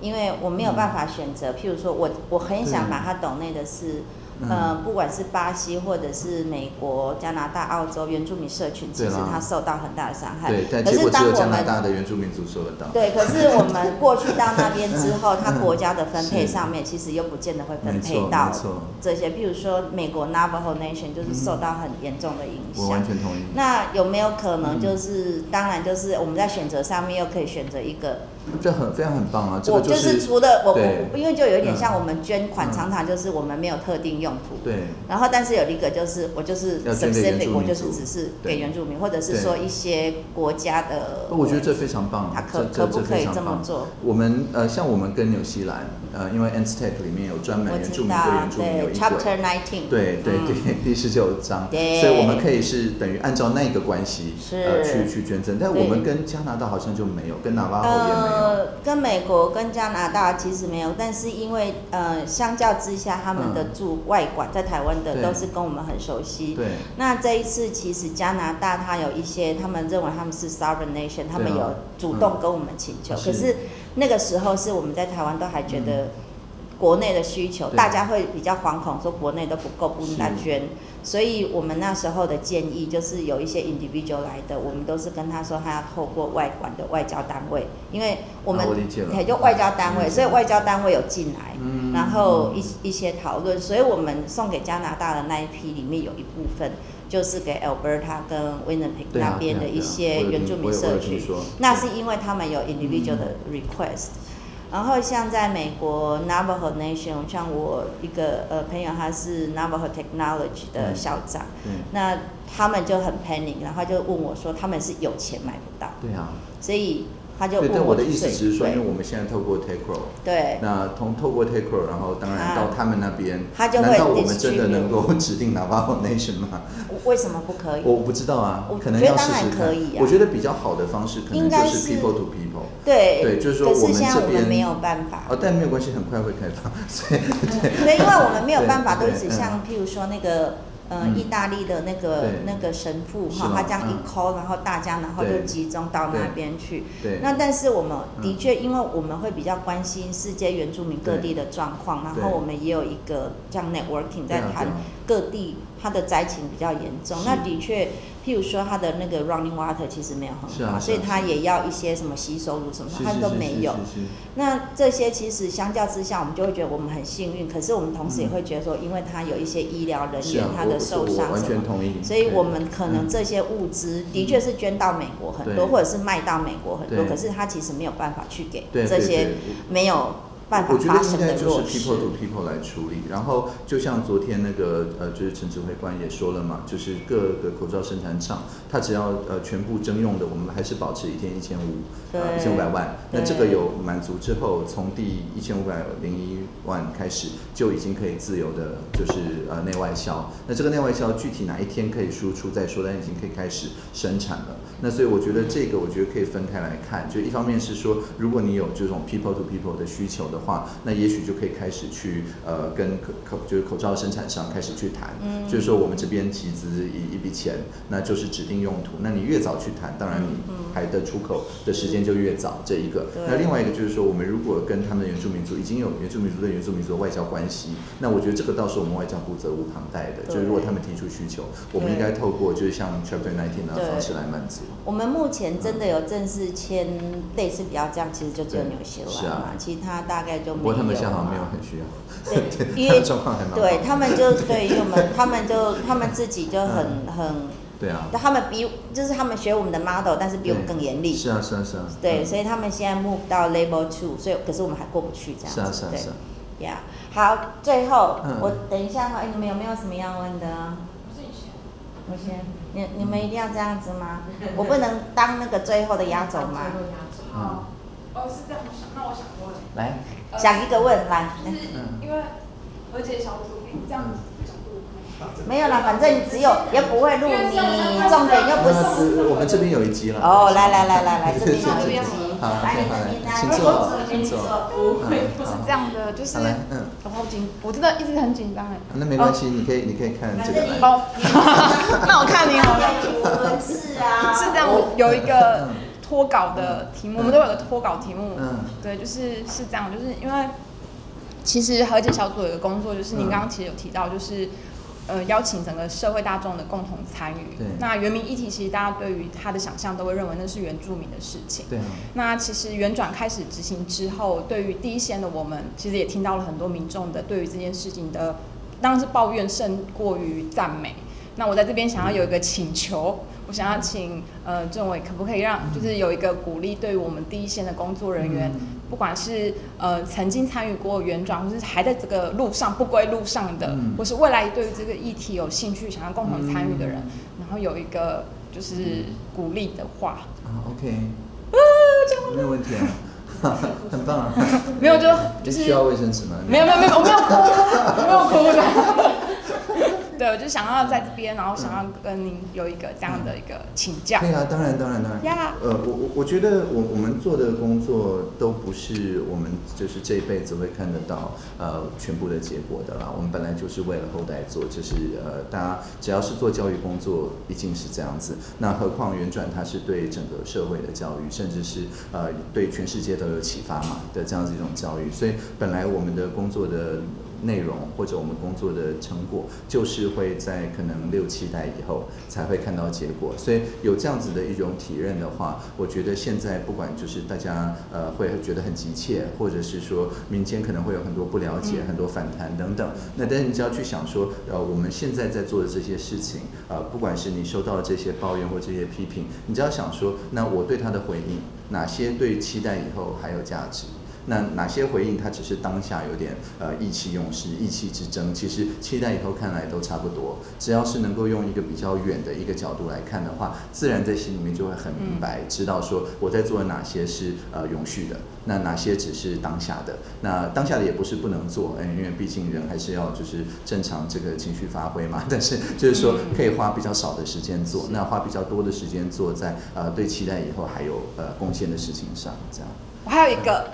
因为我没有办法选择，譬如说我我很想把它懂内的是。嗯呃，不管是巴西或者是美国、加拿大、澳洲原住民社群，其实对啦它受到很大的伤害。对，但可是结果只有加拿大的原住民族受得到。对，可是我们过去到那边之后，<laughs> 它嗯国家的分配上面其实又不见得会分配到这些，譬如说美国 Navajo Nation 就是受到很严重的影我完响。全同意。那有没有可嗯能就是，当然就是我们在选择上面又可以选择一个，这很非常很棒啊！这个我就是除了我我因为就有一点嗯像我们捐款，嗯常常就是我们没有特定用途。对然后，但是有一个就是我就是 specific，我就是只是给原住民，或者是说一些国家的。我觉得这非常棒，他可可不可以这么做？我们呃，像我们跟纽西兰，呃，因为 Anstec 里面有专门原住民对原，住民有，Chapter 轨。Nineteen，对对嗯。对，第十九章，对。所以我们可以是等于按照那个关系，是。呃，去去捐赠，但我们跟加拿大好像就没有，跟哪巴侯也没有，呃，跟美国跟加拿大其实没有，但是因为呃，相较之下，他们的嗯。驻外馆在台湾的都是跟我们很熟悉。对。那这一次其实加拿大它有一些，他们认为他们是 sovereign nation，他们有主动跟我们请求，嗯可是那个时候是我们在台湾都还觉得国内的需求，对。大家会比较惶恐，说国内都不够，不应该捐。所以我们那时候的建议就是有一些 individual 来的，我们都是跟他说他要透过外管的外交单位，因为我们就外交单位，所以外交单位有进来，嗯。然后一一些讨论，所以我们送给加拿大的那一批里面有一部分就是给 Alberta 跟 Winnipeg 那边的一些原住民社区那是因为他们有 individual 的 request。然后像在美国 Navajo Nation，像我一个呃朋友，他是 Navajo Technology 的嗯校长，对。那他们就很 panic，然后就问我说，他们是有钱买不到，对啊，所以他就对，但我的意思只是说，因为我们现在透过 Takeo，对那通透过 Takeo，然后当然啊到他们那边，他就会难道我们真的能够指定 Navajo Nation 吗？为什么不可以？我不知道啊我，可能要试试看我觉得比较好的方式可能就是 people to people。对对就是说我们这边我们没有办法，哦，但没有关系，很快会开放，<laughs> 所以对，因为我们没有办法都对对一直像譬如说那个。呃，嗯。意大利的那个那个神父哈，他这样一嗯 call，、然后大家然后就集中到那边去。对，那但是我们嗯。的确，因为我们会比较关心世界原住民各地的状况，然后我们也有一个这样 networking 在谈各地它的灾情比较严重。那的确，譬如说它的那个 running water 其实没有很好，所以它也要一些什么吸收乳什么，它都没有。那这些其实相较之下，我们就会觉得我们很幸运，可是我们同时也会觉得说，因为它有一些医疗人员他的受伤完什么。所以我们可能这些物资的确是捐到美国很多，或者是卖到美国很多，可是它其实没有办法去给这些没有办法我觉得应该就是 people。to people 来处理，然后就像昨天那个呃，就是陈指挥官也说了嘛，就是各个口罩生产厂，它只要呃全部征用的，我们还是保持一天一千五，呃一对千五百万。那这个有满足之后，从第一千五百零一万开始，就已经可以自由的，就是呃内外销。那这个内外销具体哪一天可以输出再说，但已经可以开始生产了。那所以我觉得这个我觉得可以分开来看，就一方面是说，如果你有这种 people to people 的需求的的话，那也许就可以开始去呃跟口口就是口罩生产商开始去谈，嗯。就是说我们这边集资一一笔钱，那就是指定用途，那你越早去谈，当然你排的出口的时间就越早，这一个。那另外一个就是说，我们如果跟他们的原住民族已经有原住民族的原住民族的外交关系，那我觉得这个倒是我们外交部责无旁贷的，就是如果他们提出需求，我们应该透过就是像 Chapter Nineteen 的方式来满足。我们目前真的有正式签类似比较这样，其实就只有对纽西兰嘛，其他大概就没有。不过他们现在好像没有很需要，对，<laughs> 因为状况还蛮好对他们就对于我们，他们就他们自己就很 <laughs> 很，对啊，他们比就是他们学我们的 model，但是比我们更严厉。是啊是啊是啊，对，嗯所以他们现在 move 到 level two，所以可是我们还过不去这样子。是啊是啊对是啊，呀好，最后、嗯我等一下哈，哎，你们有没有什么要问的？我自己写。我先，你你们一定要这样子吗？<laughs> 我不能当那个最后的压轴吗？好，哦是这样，我想，那我想问，来，呃想一个问来，就是嗯因为和解小组这样子没有啦，反正只有也不会录你，重点又不是。呃我们这边有一集了。哦，来来来来来，这边有这边一集，好好来你来，请坐请请坐坐。嗯不是好这样的，就是嗯，我好紧，我真的一直很紧张哎。那没关系，你可以你可以看这个来。哦，那我看你好了。文字啊，是这样，我有一个脱稿的题目，我们都有个脱稿题目。嗯对，就是是这样，就是因为其实和解小组有一个工作，就是您嗯刚刚其实有提到，就是。呃，邀请整个社会大众的共同参与对。那原民议题，其实大家对于他的想象都会认为那是原住民的事情。对啊，那其实原转开始执行之后，对于第一线的我们，其实也听到了很多民众的对于这件事情的，当然是抱怨胜过于赞美。那我在这边想要有一个请求，我想要请呃政委可不可以让，就是有一个鼓励，对于我们第一线的工作人员，不管是呃曾经参与过原转，或是还在这个路上不归路上的，嗯或是未来对于这个议题有兴趣想要共同参与的人，然后有一个就是鼓励的话。啊，OK，没有问题啊，<laughs> 很棒啊。没有就 <laughs> 就是需要卫生纸吗？没有没有没有，我没有哭，我没有哭的。对，我就想要在这边，然后想要跟您有一个这样的一个请教可。以啊，当然当然当然。呀呃，我我我觉得我我们做的工作都不是我们就是这一辈子会看得到呃全部的结果的啦。我们本来就是为了后代做，就是呃大家只要是做教育工作，一定是这样子。那何况原转它是对整个社会的教育，甚至是呃对全世界都有启发嘛的这样子一种教育。所以本来我们的工作的内容或者我们工作的成果，就是会在可能六七代以后才会看到结果。所以有这样子的一种体认的话，我觉得现在不管就是大家呃会觉得很急切，或者是说民间可能会有很多不了解、很多反弹等等。那但是你只要去想说，呃，我们现在在做的这些事情，呃，不管是你收到的这些抱怨或这些批评，你只要想说，那我对他的回应，哪些对期待以后还有价值？那哪些回应它只是当下有点呃意气用事、意气之争，其实期待以后看来都差不多。只要是能够用一个比较远的一个角度来看的话，自然在心里面就会很明白，知道说我在做的哪些是呃永续的，那哪些只是当下的。那当下的也不是不能做，嗯，因为毕竟人还是要就是正常这个情绪发挥嘛。<laughs> 但是就是说可以花比较少的时间做，那花比较多的时间做在呃对期待以后还有呃贡献的事情上，这样。我还有一个，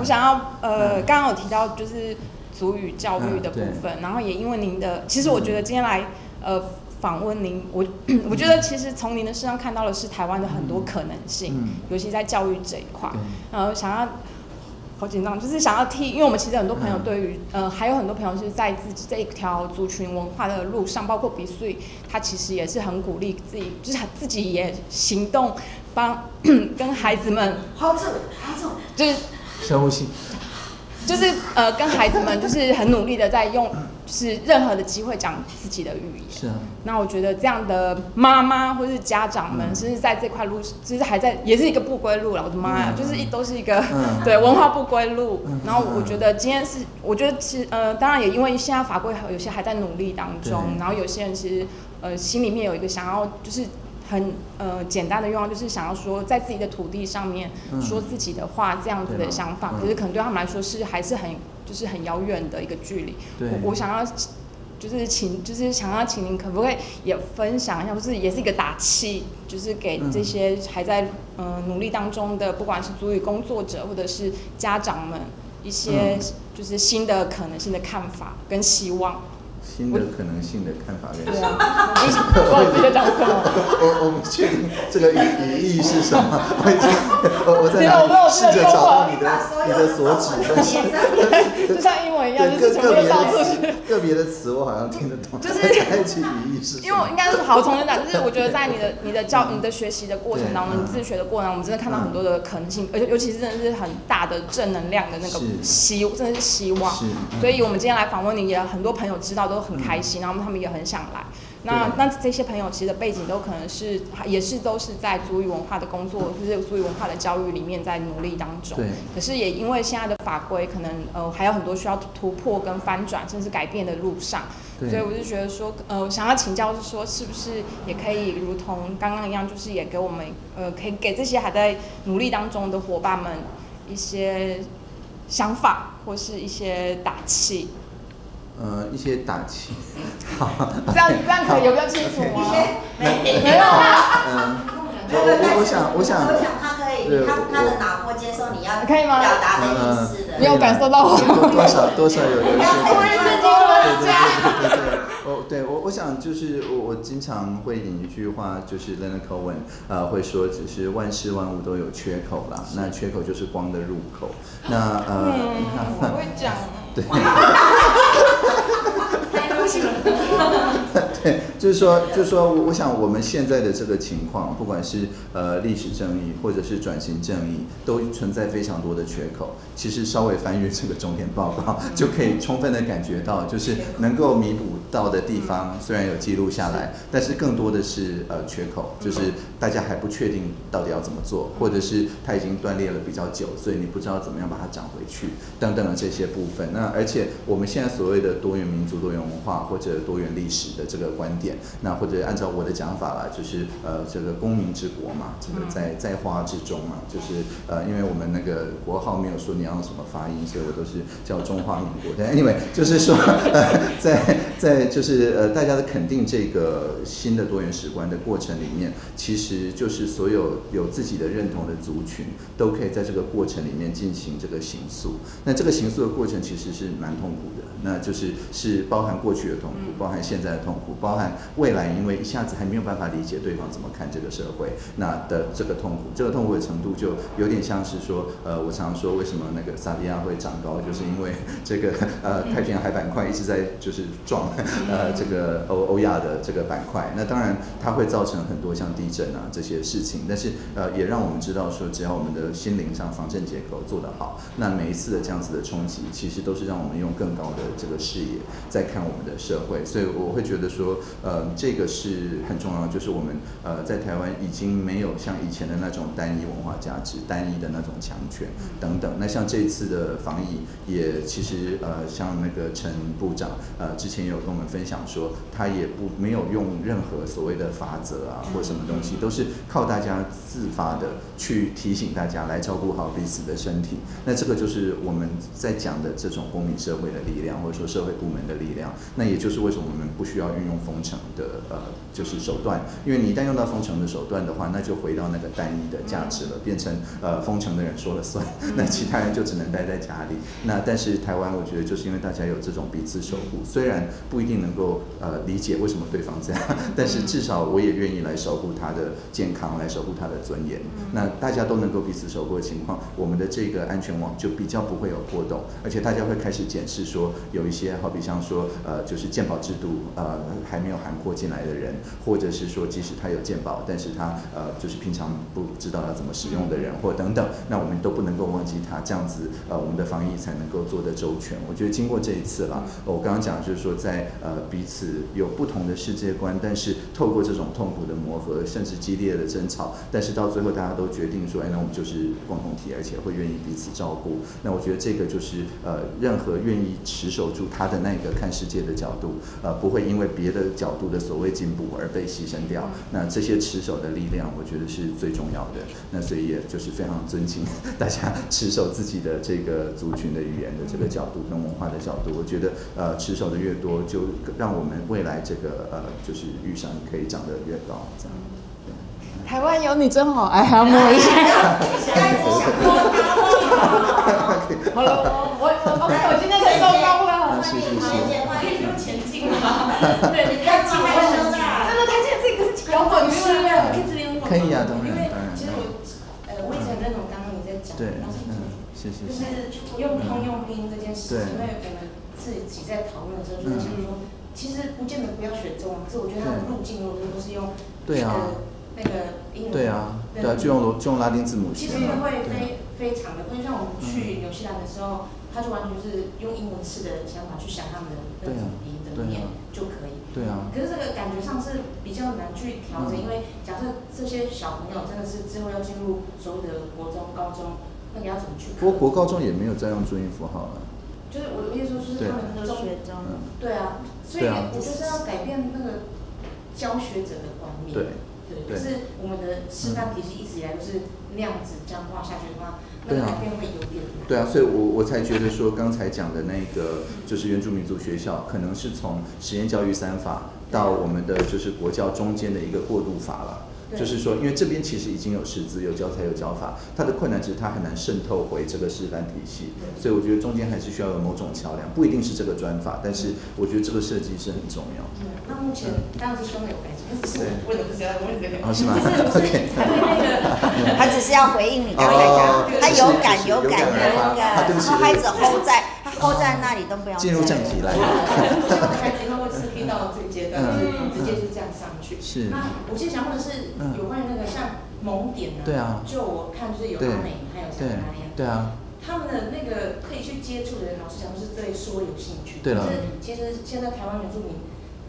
我想要呃，嗯。刚刚有提到就是族语教育的部分，然后也因为您的，其实我觉得今天来呃访问您，我我觉得其实从您的身上看到的是台湾的很多可能性，嗯。尤其在教育这一块。对，然后想要。好紧张，就是想要替，因为我们其实很多朋友嗯。对于，呃，还有很多朋友是在自己这一条族群文化的路上，包括比岁，他其实也是很鼓励自己，就是他自己也行动，帮 <clears throat> 跟孩子们就是深呼吸。就是呃，跟孩子们就是很努力的在用，就是任何的机会讲自己的语言。是啊，那我觉得这样的妈妈或是家长们，嗯其实在这块路，就是还在，也是一个不归路了。我的妈呀，嗯就是一都是一个、嗯 <laughs> 对文化不归路。嗯然后我觉得今天是，我觉得其实呃，当然也因为现在法规有些还在努力当中，然后有些人其实呃心里面有一个想要就是。很呃简单的愿望就是想要说，在自己的土地上面嗯。说自己的话，这样子的想法，嗯可是可能对他们来说是还是很就是很遥远的一个距离。我我想要就是请，就是想要请您可不可以也分享一下，就是也是一个打气，就是给这嗯。些还在呃努力当中的，不管是足语工作者或者是家长们，一些就是新的可能性的看法跟希望。新的可能性的看法跟对希望。啊，我不知道我自己在讲什么。我我不确定这个语语义是什么，我已经我我在我试着找到你的你的所指，但 <laughs> 是就像英文一样，就是全部都个个别倒出去。个别的词我好像听得懂，就是在一起语义是？因为我应该是好重新讲，就是我觉得在你的你的教你的学习的过程当中，你自学的过程我们真的看到很多的可能性，而且尤其是真的是很大的正能量的那个希，真的是希望。所以我们今天来访问你，也很多朋友知道都很开心，然后他们也很想来。那那这些朋友其实的背景都可能是也是都是在足语文化的工作，就是足语文化的教育里面在努力当中。对可是也因为现在的法规可能呃还有很多需要突破跟翻转，甚至改变的路上。所以我就觉得说，呃，我想要请教是说，是不是也可以如同刚刚一样，就是也给我们，呃，可以给这些还在努力当中的伙伴们一些想法或是一些打气，呃一些打气，好，<laughs> 这样这样可以有比较清楚吗？没 <laughs> 没有。啊，<laughs> 嗯，我我我想我想我想他可以，对他他我的脑波接受你要可以吗？表达的意思的。你有感受到我多多少多少有有一些不要对对对对对对，我对我我想就是我我经常会引一句话，就是 Leonard Cohen 呃会说，只是万事万物都有缺口啦，那缺口就是光的入口。那呃，嗯，我会讲，对。Спасибо. <laughs> 对，就是说，就是说，我想我们现在的这个情况，不管是呃历史正义或者是转型正义，都存在非常多的缺口。其实稍微翻阅这个重点报告，就可以充分的感觉到，就是能够弥补到的地方，虽然有记录下来，但是更多的是呃缺口，就是大家还不确定到底要怎么做，或者是它已经断裂了比较久，所以你不知道怎么样把它长回去，等等的这些部分。那而且我们现在所谓的多元民族、多元文化或者多元历史的这个观点，那或者按照我的讲法啦，就是呃这个公民之国嘛，这个在在花之中嘛，就是呃因为我们那个国号没有说你要用什么发音，所以我都是叫中华民国。但 anyway，就是说呃在在就是呃大家的肯定这个新的多元史观的过程里面，其实就是所有有自己的认同的族群都可以在这个过程里面进行这个形塑。那这个形塑的过程其实是蛮痛苦的，那就是是包含过去的痛苦，包含现在的痛苦，包含未来因为一下子还没有办法理解对方怎么看这个社会，那的这个痛苦，这个痛苦的程度就有点像是说，呃，我常说为什么那个萨迪亚会长高，就是因为 <laughs> 这个呃太平洋海板块一直在就是撞呃这个欧欧亚的这个板块，那当然它会造成很多像地震啊这些事情，但是呃也让我们知道说，只要我们的心灵上防震结构做得好，那每一次的这样子的冲击，其实都是让我们用更高的这个视野在看我们的社会，所以我会觉得说，呃，这个是很重要，就是我们呃在台湾已经没有像以前的那种单一文化价值、单一的那种强权等等。那像这次的防疫，也其实呃像那个陈部长呃之前有跟我们分享说，他也不没有用任何所谓的法则啊或什么东西，都是靠大家自发的去提醒大家来照顾好彼此的身体。那这个就是我们在讲的这种公民社会的力量，或者说社会部门的力量。那也就是为什么我们不需要运用封城的呃就是手段，因为你一旦用到封城的手段的话，那就回到那个单一的价值了，变成呃封城的人说了算，<laughs> 那其他人就只能待在家里。那但是台湾，我觉得就是因为大家有这种彼此守护，虽然不一定能够呃理解为什么对方这样，但是至少我也愿意来守护他的健康，来守护他的尊严。那大家都能够彼此守护的情况，我们的这个安全网就比较不会有波动，而且大家会开始检视说，有一些好比像说呃就是健保制度呃还没有含括进来的人，或者是说即使他有健保，但是他呃就是平常不知道要怎么使用的人，或等等，那我们都不能够忘记他，这样子呃我们的防疫才能够做得周全。我觉得经过这一次了，我刚刚讲就是说在呃彼此有不同的世界观，但是透过这种痛苦的磨合，甚至激烈的争吵，但是到最后大家都决定说，哎，那我们就是共同体，而且会愿意彼此照顾。那我觉得这个就是呃任何愿意持守住他的那个看世界的角度，呃不会因为别的角度的所谓进步而被牺牲掉。那这些持守的力量，我觉得是最重要的。那所以也就是非常尊敬大家持守自己的这个族群的语言的这个角度跟文化的角度。我觉得呃持守的越多，就让我们未来这个呃就是遇上可以长得越高，这样。台湾有你真好，哎，还要摸一下。<laughs> 好了，我 OK，我今天可以收工了。啊是是是换可以不用前进了。对，你不要记害羞的。真的，他现在这个是摇滚区没有没有，我可以可以啊当然因为当然其实我呃我一直很认同刚刚你在讲，对，嗯，是是，就是是用通用拼音这件事情，因为我们自己在讨论的时候就在想说，其实不见得不要选中文字，我觉得它的路径如果都是用对啊。呃那个英文，对啊，对。啊，就用罗就用拉丁字母其实会非非常的，就像我们去纽西兰的时候，他就完全是用英文式的想法去想他们的那种音的对就可以。对啊，可是这个感觉上是比较难去调整，嗯因为假设这些小朋友真的是之后要进入所谓的国中、高中，那你要怎么去？不过国高中也没有再用注音符号了，就是我的意思说，就是他们都中学中。嗯，对啊，所以我就是要改变那个教学者的观念。对。对，对可是我们的示范体系一直以来都是那样子僵化下去的话，那对啊个改变会有点难。对啊，所以我我才觉得说刚才讲的那个就是原住民族学校，可能是从实验教育三法到我们的就是国教中间的一个过渡法了。对。就是说，因为这边其实已经有师资、有教材、有教法，它的困难只是它很难渗透回这个示范体系，所以我觉得中间还是需要有某种桥梁，不一定是这个专法，但是我觉得这个设计是很重要。对那目前当然是希望有改进，但是对我问的不是要问这个，哦是吗？<laughs> OK 对那个 <laughs> 他只是要回应你刚才讲，哦他有感就是有感有感而发。有啊对不起然后孩子 hold 在，他 hold 在那里都不要进入正题来，<laughs> 是。那我现在想问的是嗯，有关于那个像蒙点啊，对啊。就我看就是有对阿美还有像对那样，对啊，他们的那个可以去接触的人，老实讲都是对数位有兴趣。对了。其实现在台湾原住民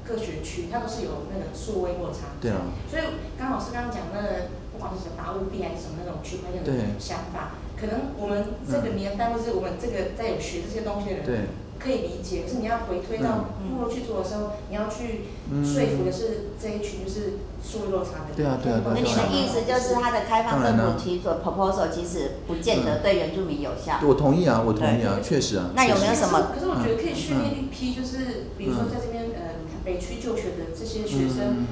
各学区，它都是有那个数位落差。对啊。所以刚老师刚刚讲那个，不管是达务币还是什么那种区块链的想法，可能我们这个年代或是我们这个在有学这些东西的人，对，可以理解，可是你要回推到部落去做的时候，你要去嗯说服的是这一群就是数位落差的人。对啊对啊对啊那你的意思就是他的开放政府提出的 proposal 其实不见得对原住民有效。我同意啊，我同意啊，确实啊。那有没有什么？可是我觉得可以训练一批，就是比如说在这边呃北区就学的这些学生，嗯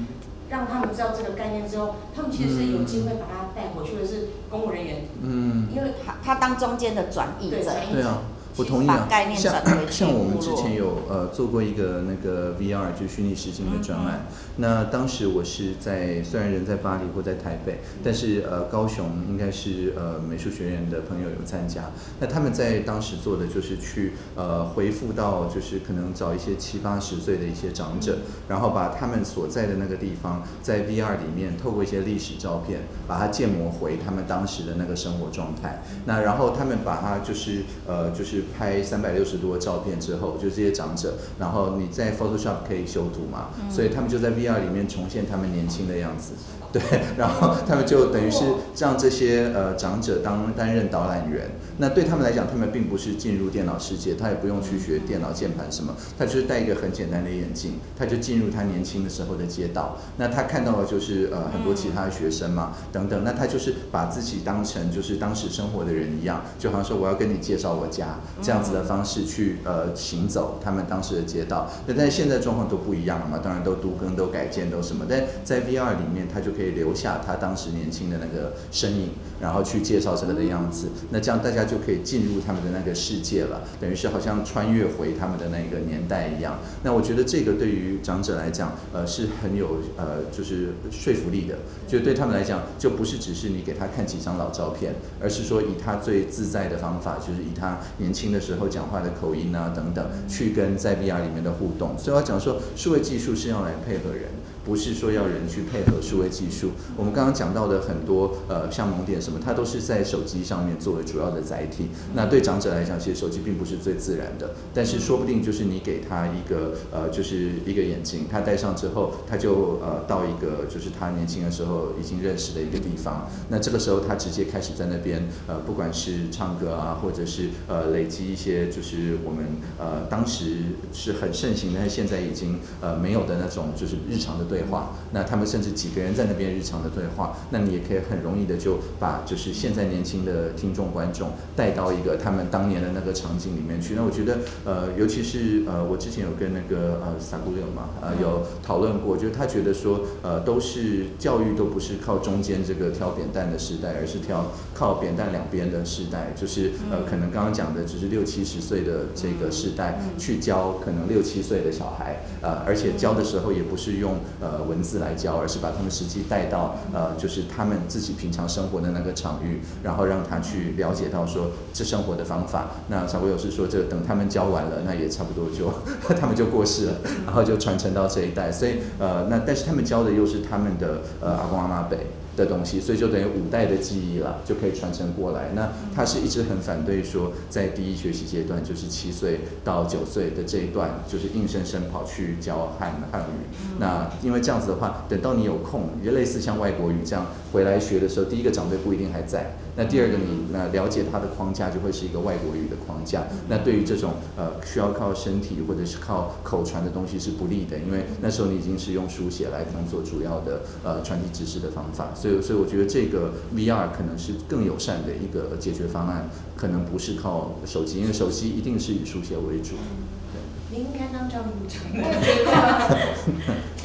让他们知道这个概念之后，他们其实是有机会把它带回去的是公务人员，嗯，因为他他当中间的转译者，对啊，我同意啊。概。念像转回去像我们之前有呃做过一个那个 VR 就虚拟实境的专案，那当时我是在虽然人在巴黎或在台北，但是呃高雄应该是呃美术学院的朋友有参加，那他们在当时做的就是去呃回复到就是可能找一些七八十岁的一些长者，然后把他们所在的那个地方在 VR 里面透过一些历史照片，把它建模回他们当时的那个生活状态。那然后他们把它就是呃就是拍三百六十度的照片之后，就这些长者，然后你在 Photoshop 可以修图嘛，所以他们就在 VR 里面重现他们年轻的样子。对，<laughs> 然后他们就等于是让这些呃长者当担任导览员。那对他们来讲，他们并不是进入电脑世界，他也不用去学电脑键盘什么，他就是戴一个很简单的眼镜，他就进入他年轻的时候的街道。那他看到的就是呃很多其他的学生嘛，等等。那他就是把自己当成就是当时生活的人一样，就好像说我要跟你介绍我家这样子的方式去呃行走他们当时的街道。那但是现在状况都不一样了嘛，当然都都更都改建都什么，但在 VR 里面他就可以可以留下他当时年轻的那个身影，然后去介绍这个的样子。那这样大家就可以进入他们的那个世界了，等于是好像穿越回他们的那个年代一样。那我觉得这个对于长者来讲，呃，是很有呃就是说服力的。就对他们来讲，就不是只是你给他看几张老照片，而是说以他最自在的方法，就是以他年轻的时候讲话的口音啊等等，去跟在 VR 里面的互动。所以我讲说，数位技术是要来配合人。不是说要人去配合数位技术，我们刚刚讲到的很多呃，像萌点什么，它都是在手机上面作为主要的载体。那对长者来讲，其实手机并不是最自然的，但是说不定就是你给他一个呃，就是一个眼镜，他戴上之后，他就呃到一个就是他年轻的时候已经认识的一个地方。那这个时候他直接开始在那边呃，不管是唱歌啊，或者是呃累积一些就是我们呃当时是很盛行，但是现在已经呃没有的那种就是日常的。对话。那他们甚至几个人在那边日常的对话，那你也可以很容易的就把就是现在年轻的听众观众带到一个他们当年的那个场景里面去。那我觉得呃，尤其是呃，我之前有跟那个呃萨古柳嘛呃有讨论过，就是他觉得说呃都是教育都不是靠中间这个挑扁担的时代，而是挑靠扁担两边的时代，就是呃可能刚刚讲的只是六七十岁的这个时代去教可能六七岁的小孩，呃而且教的时候也不是用呃文字来教，而是把他们实际带到呃就是他们自己平常生活的那个场域，然后让他去了解到说这生活的方法。那小朋友是说这等他们教完了，那也差不多就 <laughs> 他们就过世了，然后就传承到这一代。所以呃那但是他们教的又是他们的呃阿公阿妈辈。的东西，所以就等于五代的记忆了，就可以传承过来。那他是一直很反对说，在第一学习阶段，就是七岁到九岁的这一段，就是硬生生跑去教汉汉语。那因为这样子的话，等到你有空，也类似像外国语这样回来学的时候，第一个长辈不一定还在。那第二个，你那了解它的框架就会是一个外国语的框架。那对于这种呃需要靠身体或者是靠口传的东西是不利的，因为那时候你已经是用书写来当做主要的呃传递知识的方法。所以，所以我觉得这个 VR 可能是更友善的一个解决方案，可能不是靠手机，因为手机一定是以书写为主。你应该当教育部长。<laughs>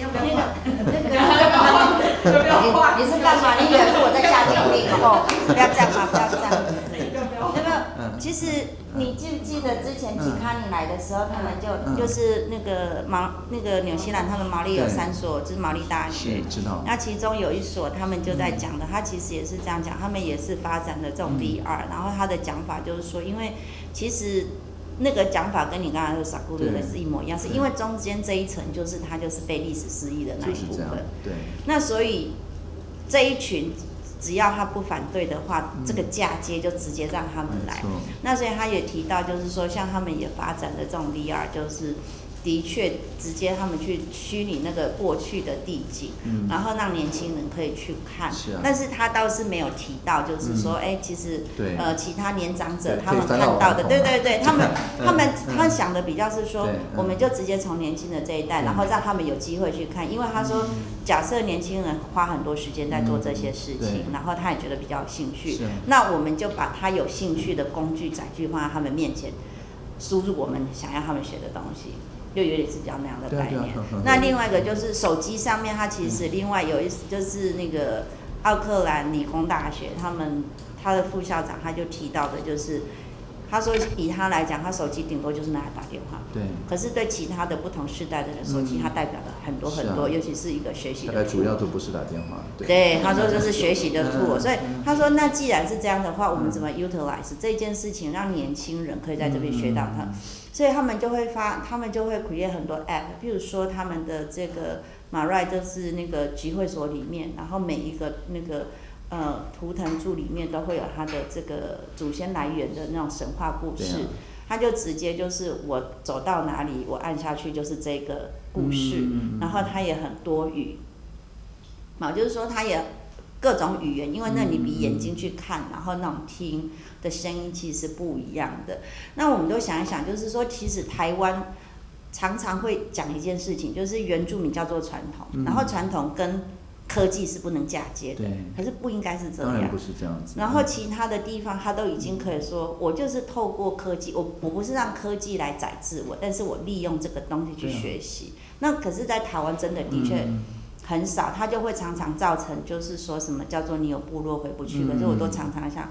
要不要那换？个那个，你你是干嘛？你是我在下命令哦？不要这样嘛，不要这样子。那个，其实你记不记得之前吉卡尼来的时候，他们就就是那个毛那个纽西兰，他们毛利有三所，就是毛利大学。知道。那其中有一所，他们就在讲的，他其实也是这样讲，他们也是发展的这种 VR，然后他的讲法就是说，因为其实。那个讲法跟你刚才说傻姑的是一模一样，是因为中间这一层就是它就是被历史失忆的那一部分。对。那所以这一群只要他不反对的话，这个嫁接就直接让他们来。那所以他也提到，就是说像他们也发展的这种 VR，就是的确直接他们去虚拟那个过去的地景，然后让年轻人可以去看。是啊。但是他倒是没有提到，就是说，哎，其实呃其他年长者他们看到的，对对对，<laughs> 他们他们他们想的比较是说，我们就直接从年轻的这一代，然后让他们有机会去看，因为他说，假设年轻人花很多时间在做这些事情，然后他也觉得比较有兴趣，那我们就把他有兴趣的工具载具放在他们面前，输入我们想要他们学的东西。就有点是比较那样的概念。那另外一个就是手机上面，它其实另外有一就是那个奥克兰理工大学，他们他的副校长他就提到的，就是他说以他来讲，他手机顶多就是拿来打电话。对。可是对其他的不同世代的人，手机它代表了很多很多，尤其是一个学习的。大概主要都不是打电话。对，他说就是学习的 tool，所以他说那既然是这样的话，我们怎么 utilize 这件事情，让年轻人可以在这边学到它。所以他们就会发，他们就会 create 很多 app，比如说他们的这个马瑞就是那个集会所里面，然后每一个那个呃图腾柱里面都会有他的这个祖先来源的那种神话故事，他就直接就是我走到哪里，我按下去就是这个故事，然后它也很多语，嘛就是说它也各种语言，因为那你比眼睛去看，然后那种听。的声音其实是不一样的。那我们都想一想，就是说，其实台湾常常会讲一件事情，就是原住民叫做传统，然后传统跟科技是不能嫁接的。可是不应该是这样。当然不是这样子。然后其他的地方，他都已经可以说，我就是透过科技，我我不是让科技来宰制我，但是我利用这个东西去学习。那可是，在台湾真的的确。很少，他就会常常造成，就是说什么叫做你有部落回不去。可是我都常常想，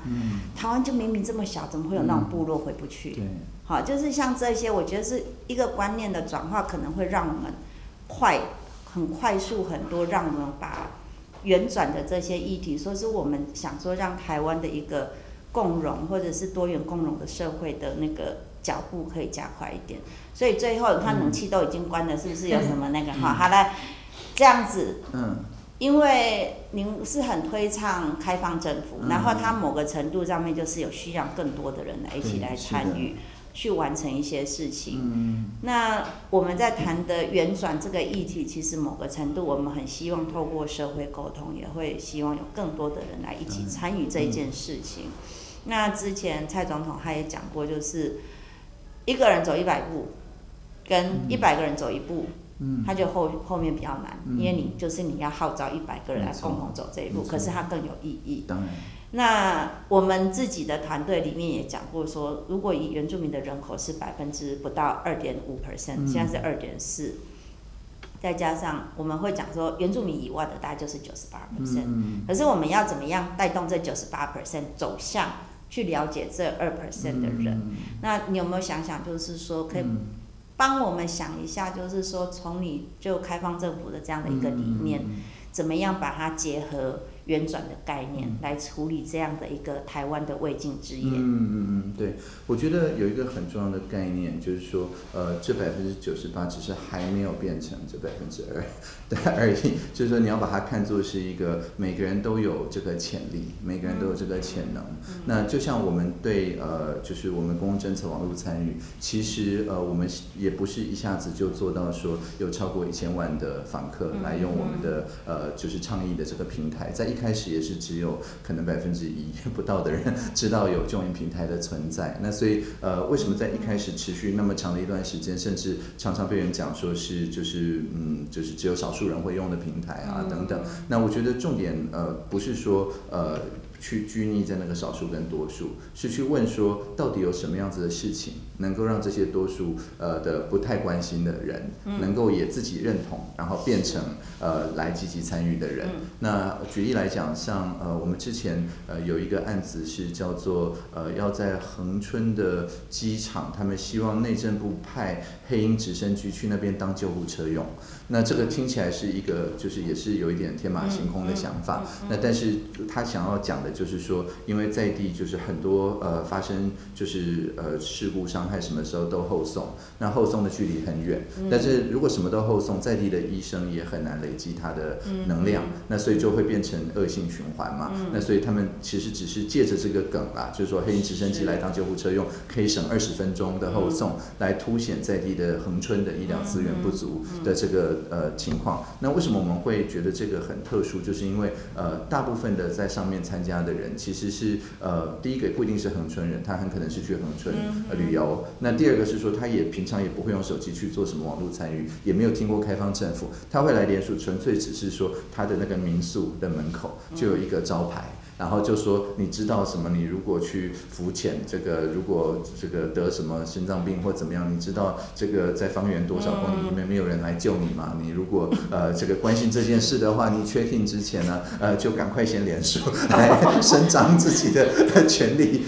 台湾就明明这么小，怎么会有那种部落回不去？对好，就是像这些，我觉得是一个观念的转化，可能会让我们快很快速很多，让我们把圆转的这些议题，说是我们想说让台湾的一个共荣或者是多元共荣的社会的那个脚步可以加快一点。所以最后，你看冷气都已经关了，是不是有什么那个？哈，好来。这样子，嗯，因为您是很推倡开放政府，然后它某个程度上面就是有需要更多的人来一起来参与，去完成一些事情。嗯，那我们在谈的圆转这个议题，其实某个程度我们很希望透过社会沟通，也会希望有更多的人来一起参与这一件事情。那之前蔡总统他也讲过，就是一个人走一百步，跟一百个人走一步。嗯。他就后后面比较难，嗯。因为你就是你要号召一百个人来共同走这一步，可是它更有意义。当然，那我们自己的团队里面也讲过说，如果以原住民的人口是百分之不到二点五 percent，嗯。现在是二点四，再加上我们会讲说原住民以外的大概就是九十八 percent，嗯可是我们要怎么样带动这九十八 percent 走向去了解这二 percent 的人？嗯。那你有没有想想，就是说可以嗯帮我们想一下，就是说从你就开放政府的这样的一个理念，嗯怎么样把它结合原转的概念嗯。来处理这样的一个台湾的未尽之业？嗯嗯嗯，对，我觉得有一个很重要的概念，就是说，呃，这百分之九十八只是还没有变成这百分之二 <laughs> 的而已，就是说你要把它看作是一个每个人都有这个潜力，每个人都有这个潜能。那就像我们对呃，就是我们公共政策网络参与，其实呃，我们也不是一下子就做到说有超过一千万的访客来用我们的呃，就是倡议的这个平台，在一开始也是只有可能百分之一 <laughs> 不到的人知道有救援平台的存在。那所以呃，为什么在一开始持续那么长的一段时间，甚至常常被人讲说是就是嗯，就是只有少数人会用的平台啊等等。那我觉得重点呃，不是说呃。去拘泥在那个少数跟多数，是去问说到底有什么样子的事情能够让这些多数呃的不太关心的人，能够也自己认同，然后变成呃来积极参与的人。那举例来讲，像呃我们之前呃有一个案子是叫做呃要在恒春的机场，他们希望内政部派黑鹰直升机去那边当救护车用。那这个听起来是一个就是也是有一点天马行空的想法。那但是他想要讲的就是说，因为在地就是很多呃发生就是呃事故伤害什么时候都后送，那后送的距离很远，但是如果什么都后送，在地的医生也很难累积他的能量，那所以就会变成恶性循环嘛。那所以他们其实只是借着这个梗啦，就是说黑鹰直升机来当救护车用，可以省二十分钟的后送，来凸显在地的恒春的医疗资源不足的这个呃情况。那为什么我们会觉得这个很特殊？就是因为呃大部分的在上面参加的人其实是呃第一个不一定是恒春人，他很可能是去恒春、呃、旅游。那第二个是说他也平常也不会用手机去做什么网络参与，也没有听过开放政府，他会来联署，纯粹只是说他的那个民宿的门口就有一个招牌。然后就说你知道什么？你如果去浮潜，这个如果这个得什么心脏病或怎么样，你知道这个在方圆多少公里里面没有人来救你吗？你如果呃这个关心这件事的话，你确定之前呢，呃就赶快先联署来伸张自己的权利，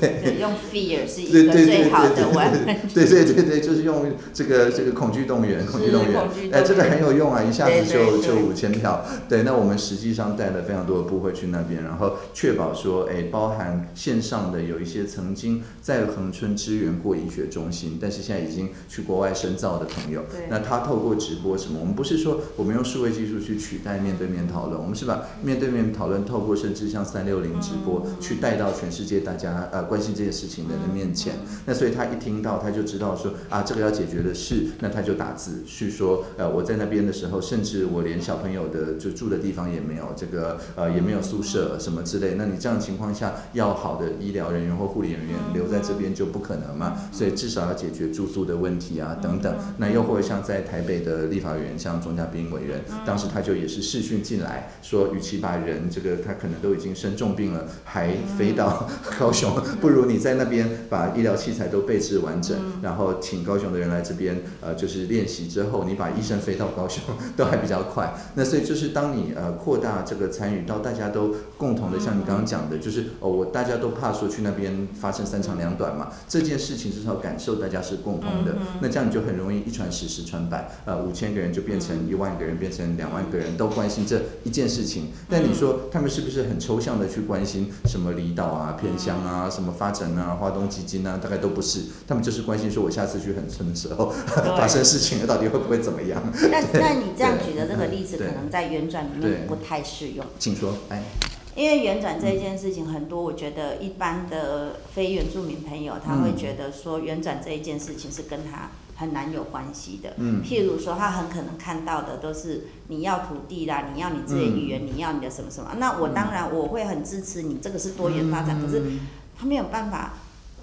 对。用 fear 是一个最好对的玩对对对对，就是用这个这个恐惧动员，恐惧动员哎，这个很有用啊，一下子就就五千票。对，那我们实际上带了非常多的部会去那边，然后确保说，哎，包含线上的有一些曾经在恒春支援过医学中心，但是现在已经去国外深造的朋友，那他透过直播什么，我们不是说我们用数位技术去取代面对面讨论，我们是把面对面讨论透过甚至像三六零直播去带到全世界大家呃关心这件事情的人面前。那所以他一听到他就知道说啊，这个要解决的是，那他就打字去说，呃，我在那边的时候，甚至我连小朋友的就住的地方也没有，这个呃也没有宿舍什么之类。那你这样情况下，要好的医疗人员或护理人员留在这边就不可能嘛，所以至少要解决住宿的问题啊等等。那又或者像在台北的立法委员，像钟嘉宾委员，当时他就也是视讯进来说，与其把人这个他可能都已经生重病了，还飞到高雄，不如你在那边把医疗器材都备置完整，然后请高雄的人来这边，呃，就是练习之后，你把医生飞到高雄都还比较快。那所以就是当你呃扩大这个参与到大家都共同的，像你刚刚讲的，就是哦，我大家都怕说去那边发生三长两短嘛，这件事情至少感受大家是共同的，那这样你就很容易一传十，十传百，呃，五千个人就变成一万个人，变成两万个人都关心这一件事情。但你说他们是不是很抽象的去关心什么离岛啊、偏乡啊、什么发展啊、华东基金啊？大概都不是，他们就是关心说我下次去很村的时候发生事情了，到底会不会怎么样？那那你这样举的这个例子，可能在原转里面不太适用，请说，哎，因为原转这一件事情，很多我觉得一般的非原住民朋友，他会嗯觉得说原转这一件事情是跟他很难有关系的。嗯譬如说，他很可能看到的都是你要土地啦，你要你自己的语言，你要你的什么什么。那我当然我会很支持你，这个是多元发展，可是他没有办法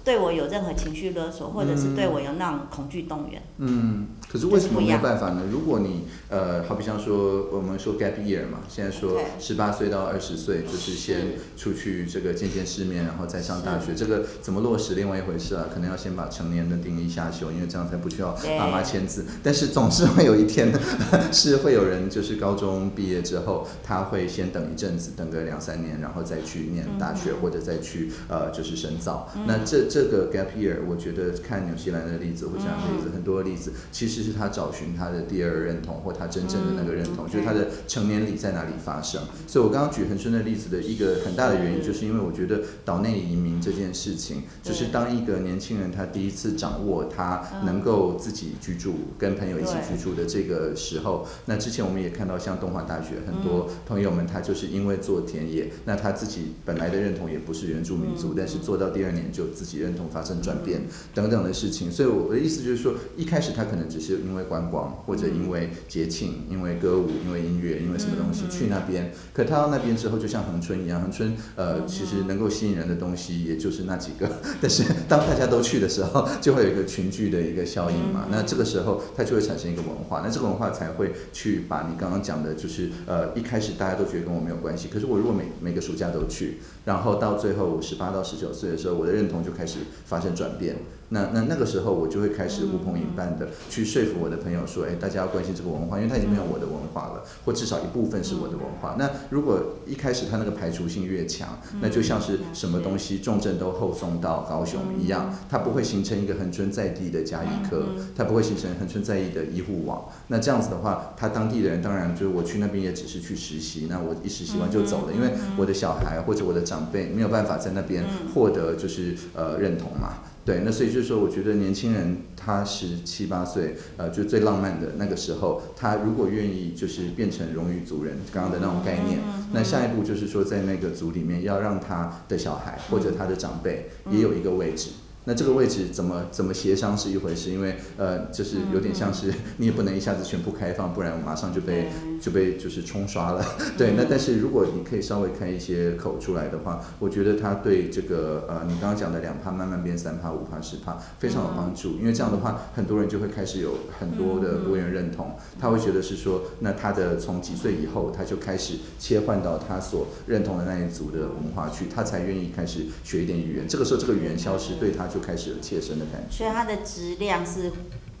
对我有任何情绪勒索，或者是对我有那种恐惧动员。嗯，可是为什么没有办法呢？如果你呃，好比像说我们说 gap year 嘛，现在说十八岁到二十岁，就是先出去这个见见世面，然后再上大学，这个怎么落实另外一回事啊？可能要先把成年的定义下修，因为这样才不需要对爸妈签字。但是总是会有一天 <laughs> 是会有人就是高中毕业之后，他会先等一阵子，等个两三年，然后再去念大学、或者再去呃就是深造。那这这个 gap year，我觉得看纽西兰的例子或这样的例子，很多的例子其实是他找寻他的第二认同或他真正的那个认同，嗯就是他的成年礼在哪里发生。所以我刚刚举恒春的例子的一个很大的原因，就是因为我觉得岛内移民这件事情，就是当一个年轻人他第一次掌握他能够自己居住、跟朋友一起居住的这个时候，那之前我们也看到像东华大学很多朋友们，他就是因为做田野，那他自己本来的认同也不是原住民族，但是做到第二年就自己认同发生转变等等的事情。所以我的意思就是说，一开始他可能只是因为观光，或者因为节庆、因为歌舞、因为音乐、因为什么东西去那边，可他到那边之后，就像恒春一样，恒春呃其实能够吸引人的东西也就是那几个，<laughs> 但是当大家都去的时候，就会有一个群聚的一个效应嘛。那这个时候它就会产生一个文化，那这个文化才会去把你刚刚讲的，就是呃一开始大家都觉得跟我没有关系，可是我如果每每个暑假都去，然后到最后十八到十九岁的时候，我的认同就开始发生转变。那那那个时候，我就会开始呼朋引伴的去说服我的朋友说，哎，大家要关心这个文化，因为它已经没有我的文化了，或至少一部分是我的文化。那如果一开始它那个排除性越强，那就像是什么东西重症都后送到高雄一样，它不会形成一个恒春在地的加医科，它不会形成恒春在地的医护网。那这样子的话，他当地的人当然就是我去那边也只是去实习，那我一实习完就走了，因为我的小孩或者我的长辈没有办法在那边获得就是呃认同嘛。对，那所以就是说，我觉得年轻人他十七八岁，呃，就最浪漫的那个时候，他如果愿意就是变成荣誉族人，刚刚的那种概念，那下一步就是说，在那个族里面要让他的小孩或者他的长辈也有一个位置。那这个位置怎么怎么协商是一回事，因为呃，就是有点像是 <laughs> 你也不能一下子全部开放，不然马上就被就被就是冲刷了。<laughs> 对，那但是如果你可以稍微开一些口出来的话，我觉得它对这个呃你刚刚讲的两趴慢慢变三趴、五趴、十趴非常有帮助，因为这样的话很多人就会开始有很多的多元认同，他会觉得是说，那他的从几岁以后他就开始切换到他所认同的那一组的文化去，他才愿意开始学一点语言。这个时候这个语言消失，对他就开始有切身的感觉。所以它的质量是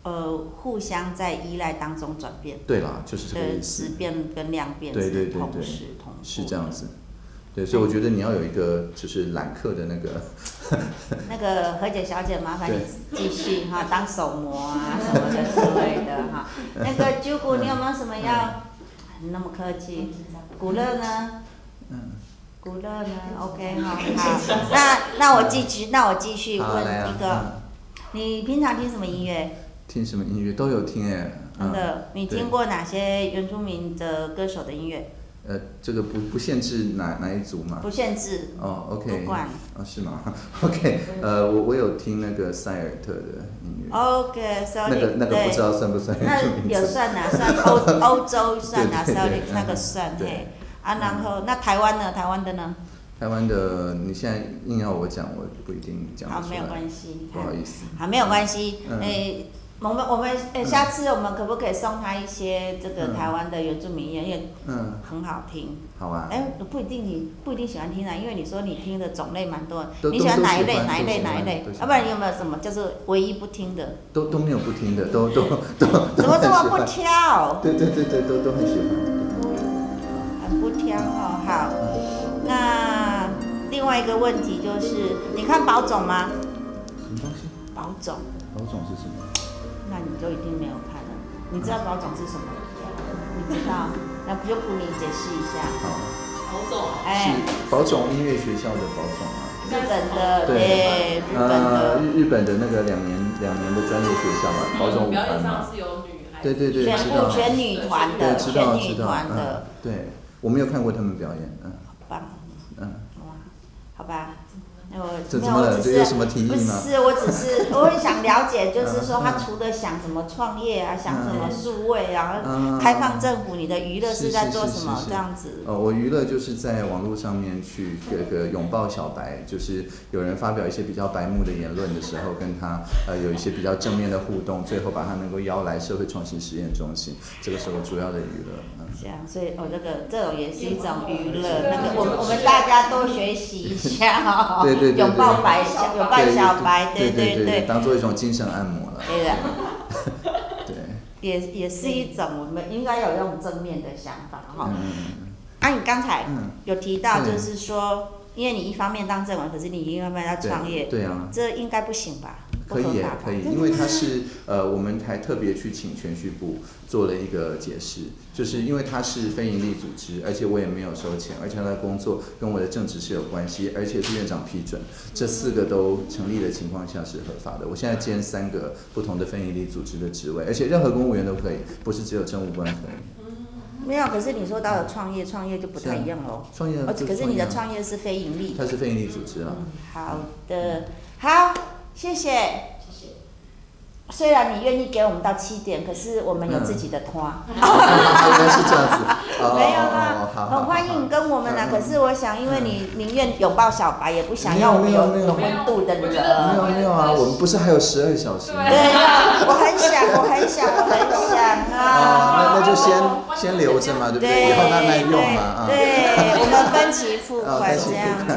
呃互相在依赖当中转变，对啦，就是这个的意思质。变跟量变对对对对时同步是这样子。对，所以我觉得你要有一个就是揽客的那个，<laughs> 那个何姐小姐，麻烦你对继续哈，当手模啊什么的之类的哈。<laughs> 那个九谷，你有没有什么要？那么客气。古乐呢？嗯，古乐呢？OK 哈，好。<laughs> 那那我继续，那我继续问一个，你平常听什么音乐？听什么音乐都有听哎，嗯真的，你听过哪些原住民的歌手的音乐？呃，这个不不限制哪哪一族嘛？不限制。哦，OK，不管哦是吗？<laughs> OK，呃，我我有听那个塞尔特的音乐，OK，sorry，那个那个不知道算不算原那住民族？有算哪、算欧欧洲算 <laughs> 哪、对对对 sorry，嗯那个算对嘿。啊，然后那台湾呢？台湾的呢？台湾的，你现在硬要我讲，我不一定讲好，没有关系。不好意思。好，没有关系。嗯诶，我们我们诶，下次我们可不可以送他一些这个嗯台湾的原住民音乐？嗯，很好听。好啊。哎，不一定你不一定喜欢听啊，因为你说你听的种类蛮多你喜欢哪一类？哪一类？哪一类要不然你有没有什么就是唯一不听的？都都没有不听的，都都都都怎么这么不挑？对对对对，都都很喜欢。挑哦。好，那另外一个问题就是，你看宝总吗？什么东西？宝冢，老总是什么？那你就一定没有看了。你知道宝总是什么？你知道？那不就普你解释一下。好，侯总，哎，是宝冢音乐学校的宝冢啊。日本的，对对，日本呃，的日日本的那个两年两年的专业学校嘛，宝总舞表演团嘛上。是有女，对对对，全部。全女团，的，全女知道。嗯团的，，对，我没有看过他们表演，嗯好棒，嗯。哇，好吧。我这怎么了？没有我只是这有什么提不议吗？是，我只是我很想了解，就是说嗯他除了想什么创业啊，想什么数位，然后嗯开放政府，你的娱乐是是在做什么这样子？呃，我娱乐就是在网络上面去这个拥抱小白，就是有人发表一些比较白目的言论的时候，跟他呃有一些比较正面的互动，最后把他能够邀来社会创新实验中心，这个是我主要的娱乐。嗯这样，所以哦，这个这种也是一种娱乐。那个，我们我们大家多学习一下哦，对对对对拥抱白小，拥抱小白，对对对对，当做一种精神按摩了。对的，<laughs> 对，也也是一种我们应该有用正面的想法哈。嗯啊，你刚才嗯，有提到，就是说，因为你一方面当正文，可是你另一方面要创业，对啊。这应该不行吧？不可以可以，因为他是呃，我们还特别去请全序部做了一个解释，就是因为他是非营利组织，而且我也没有收钱，而且他的工作跟我的正职是有关系，而且是院长批准，这四个都成立的情况下是合法的。我现在兼三个不同的非营利组织的职位，而且任何公务员都可以，不是只有政务官可以。没有，可是你说到了创业，创业就不太一样喽。创业哦，可是你的业，创业是非盈利。它是非营利组织啊。好的，好，谢谢。谢谢。虽然你愿意给我们到七点，可是我们有自己的团。原来是这样子，<laughs> 哦没有哦啦哦好，好很欢迎跟我们啦。嗯可是我想，因为你宁愿拥抱小白，也不想要我们没有没有温度的没有我觉得没。有没有啊，我们不是还有十二小时吗？对对呀，我很想，我很想，我很想啊，啊。那那就先先留着嘛，对不对？以后慢慢用嘛啊。对，我们分期付啊款这样子。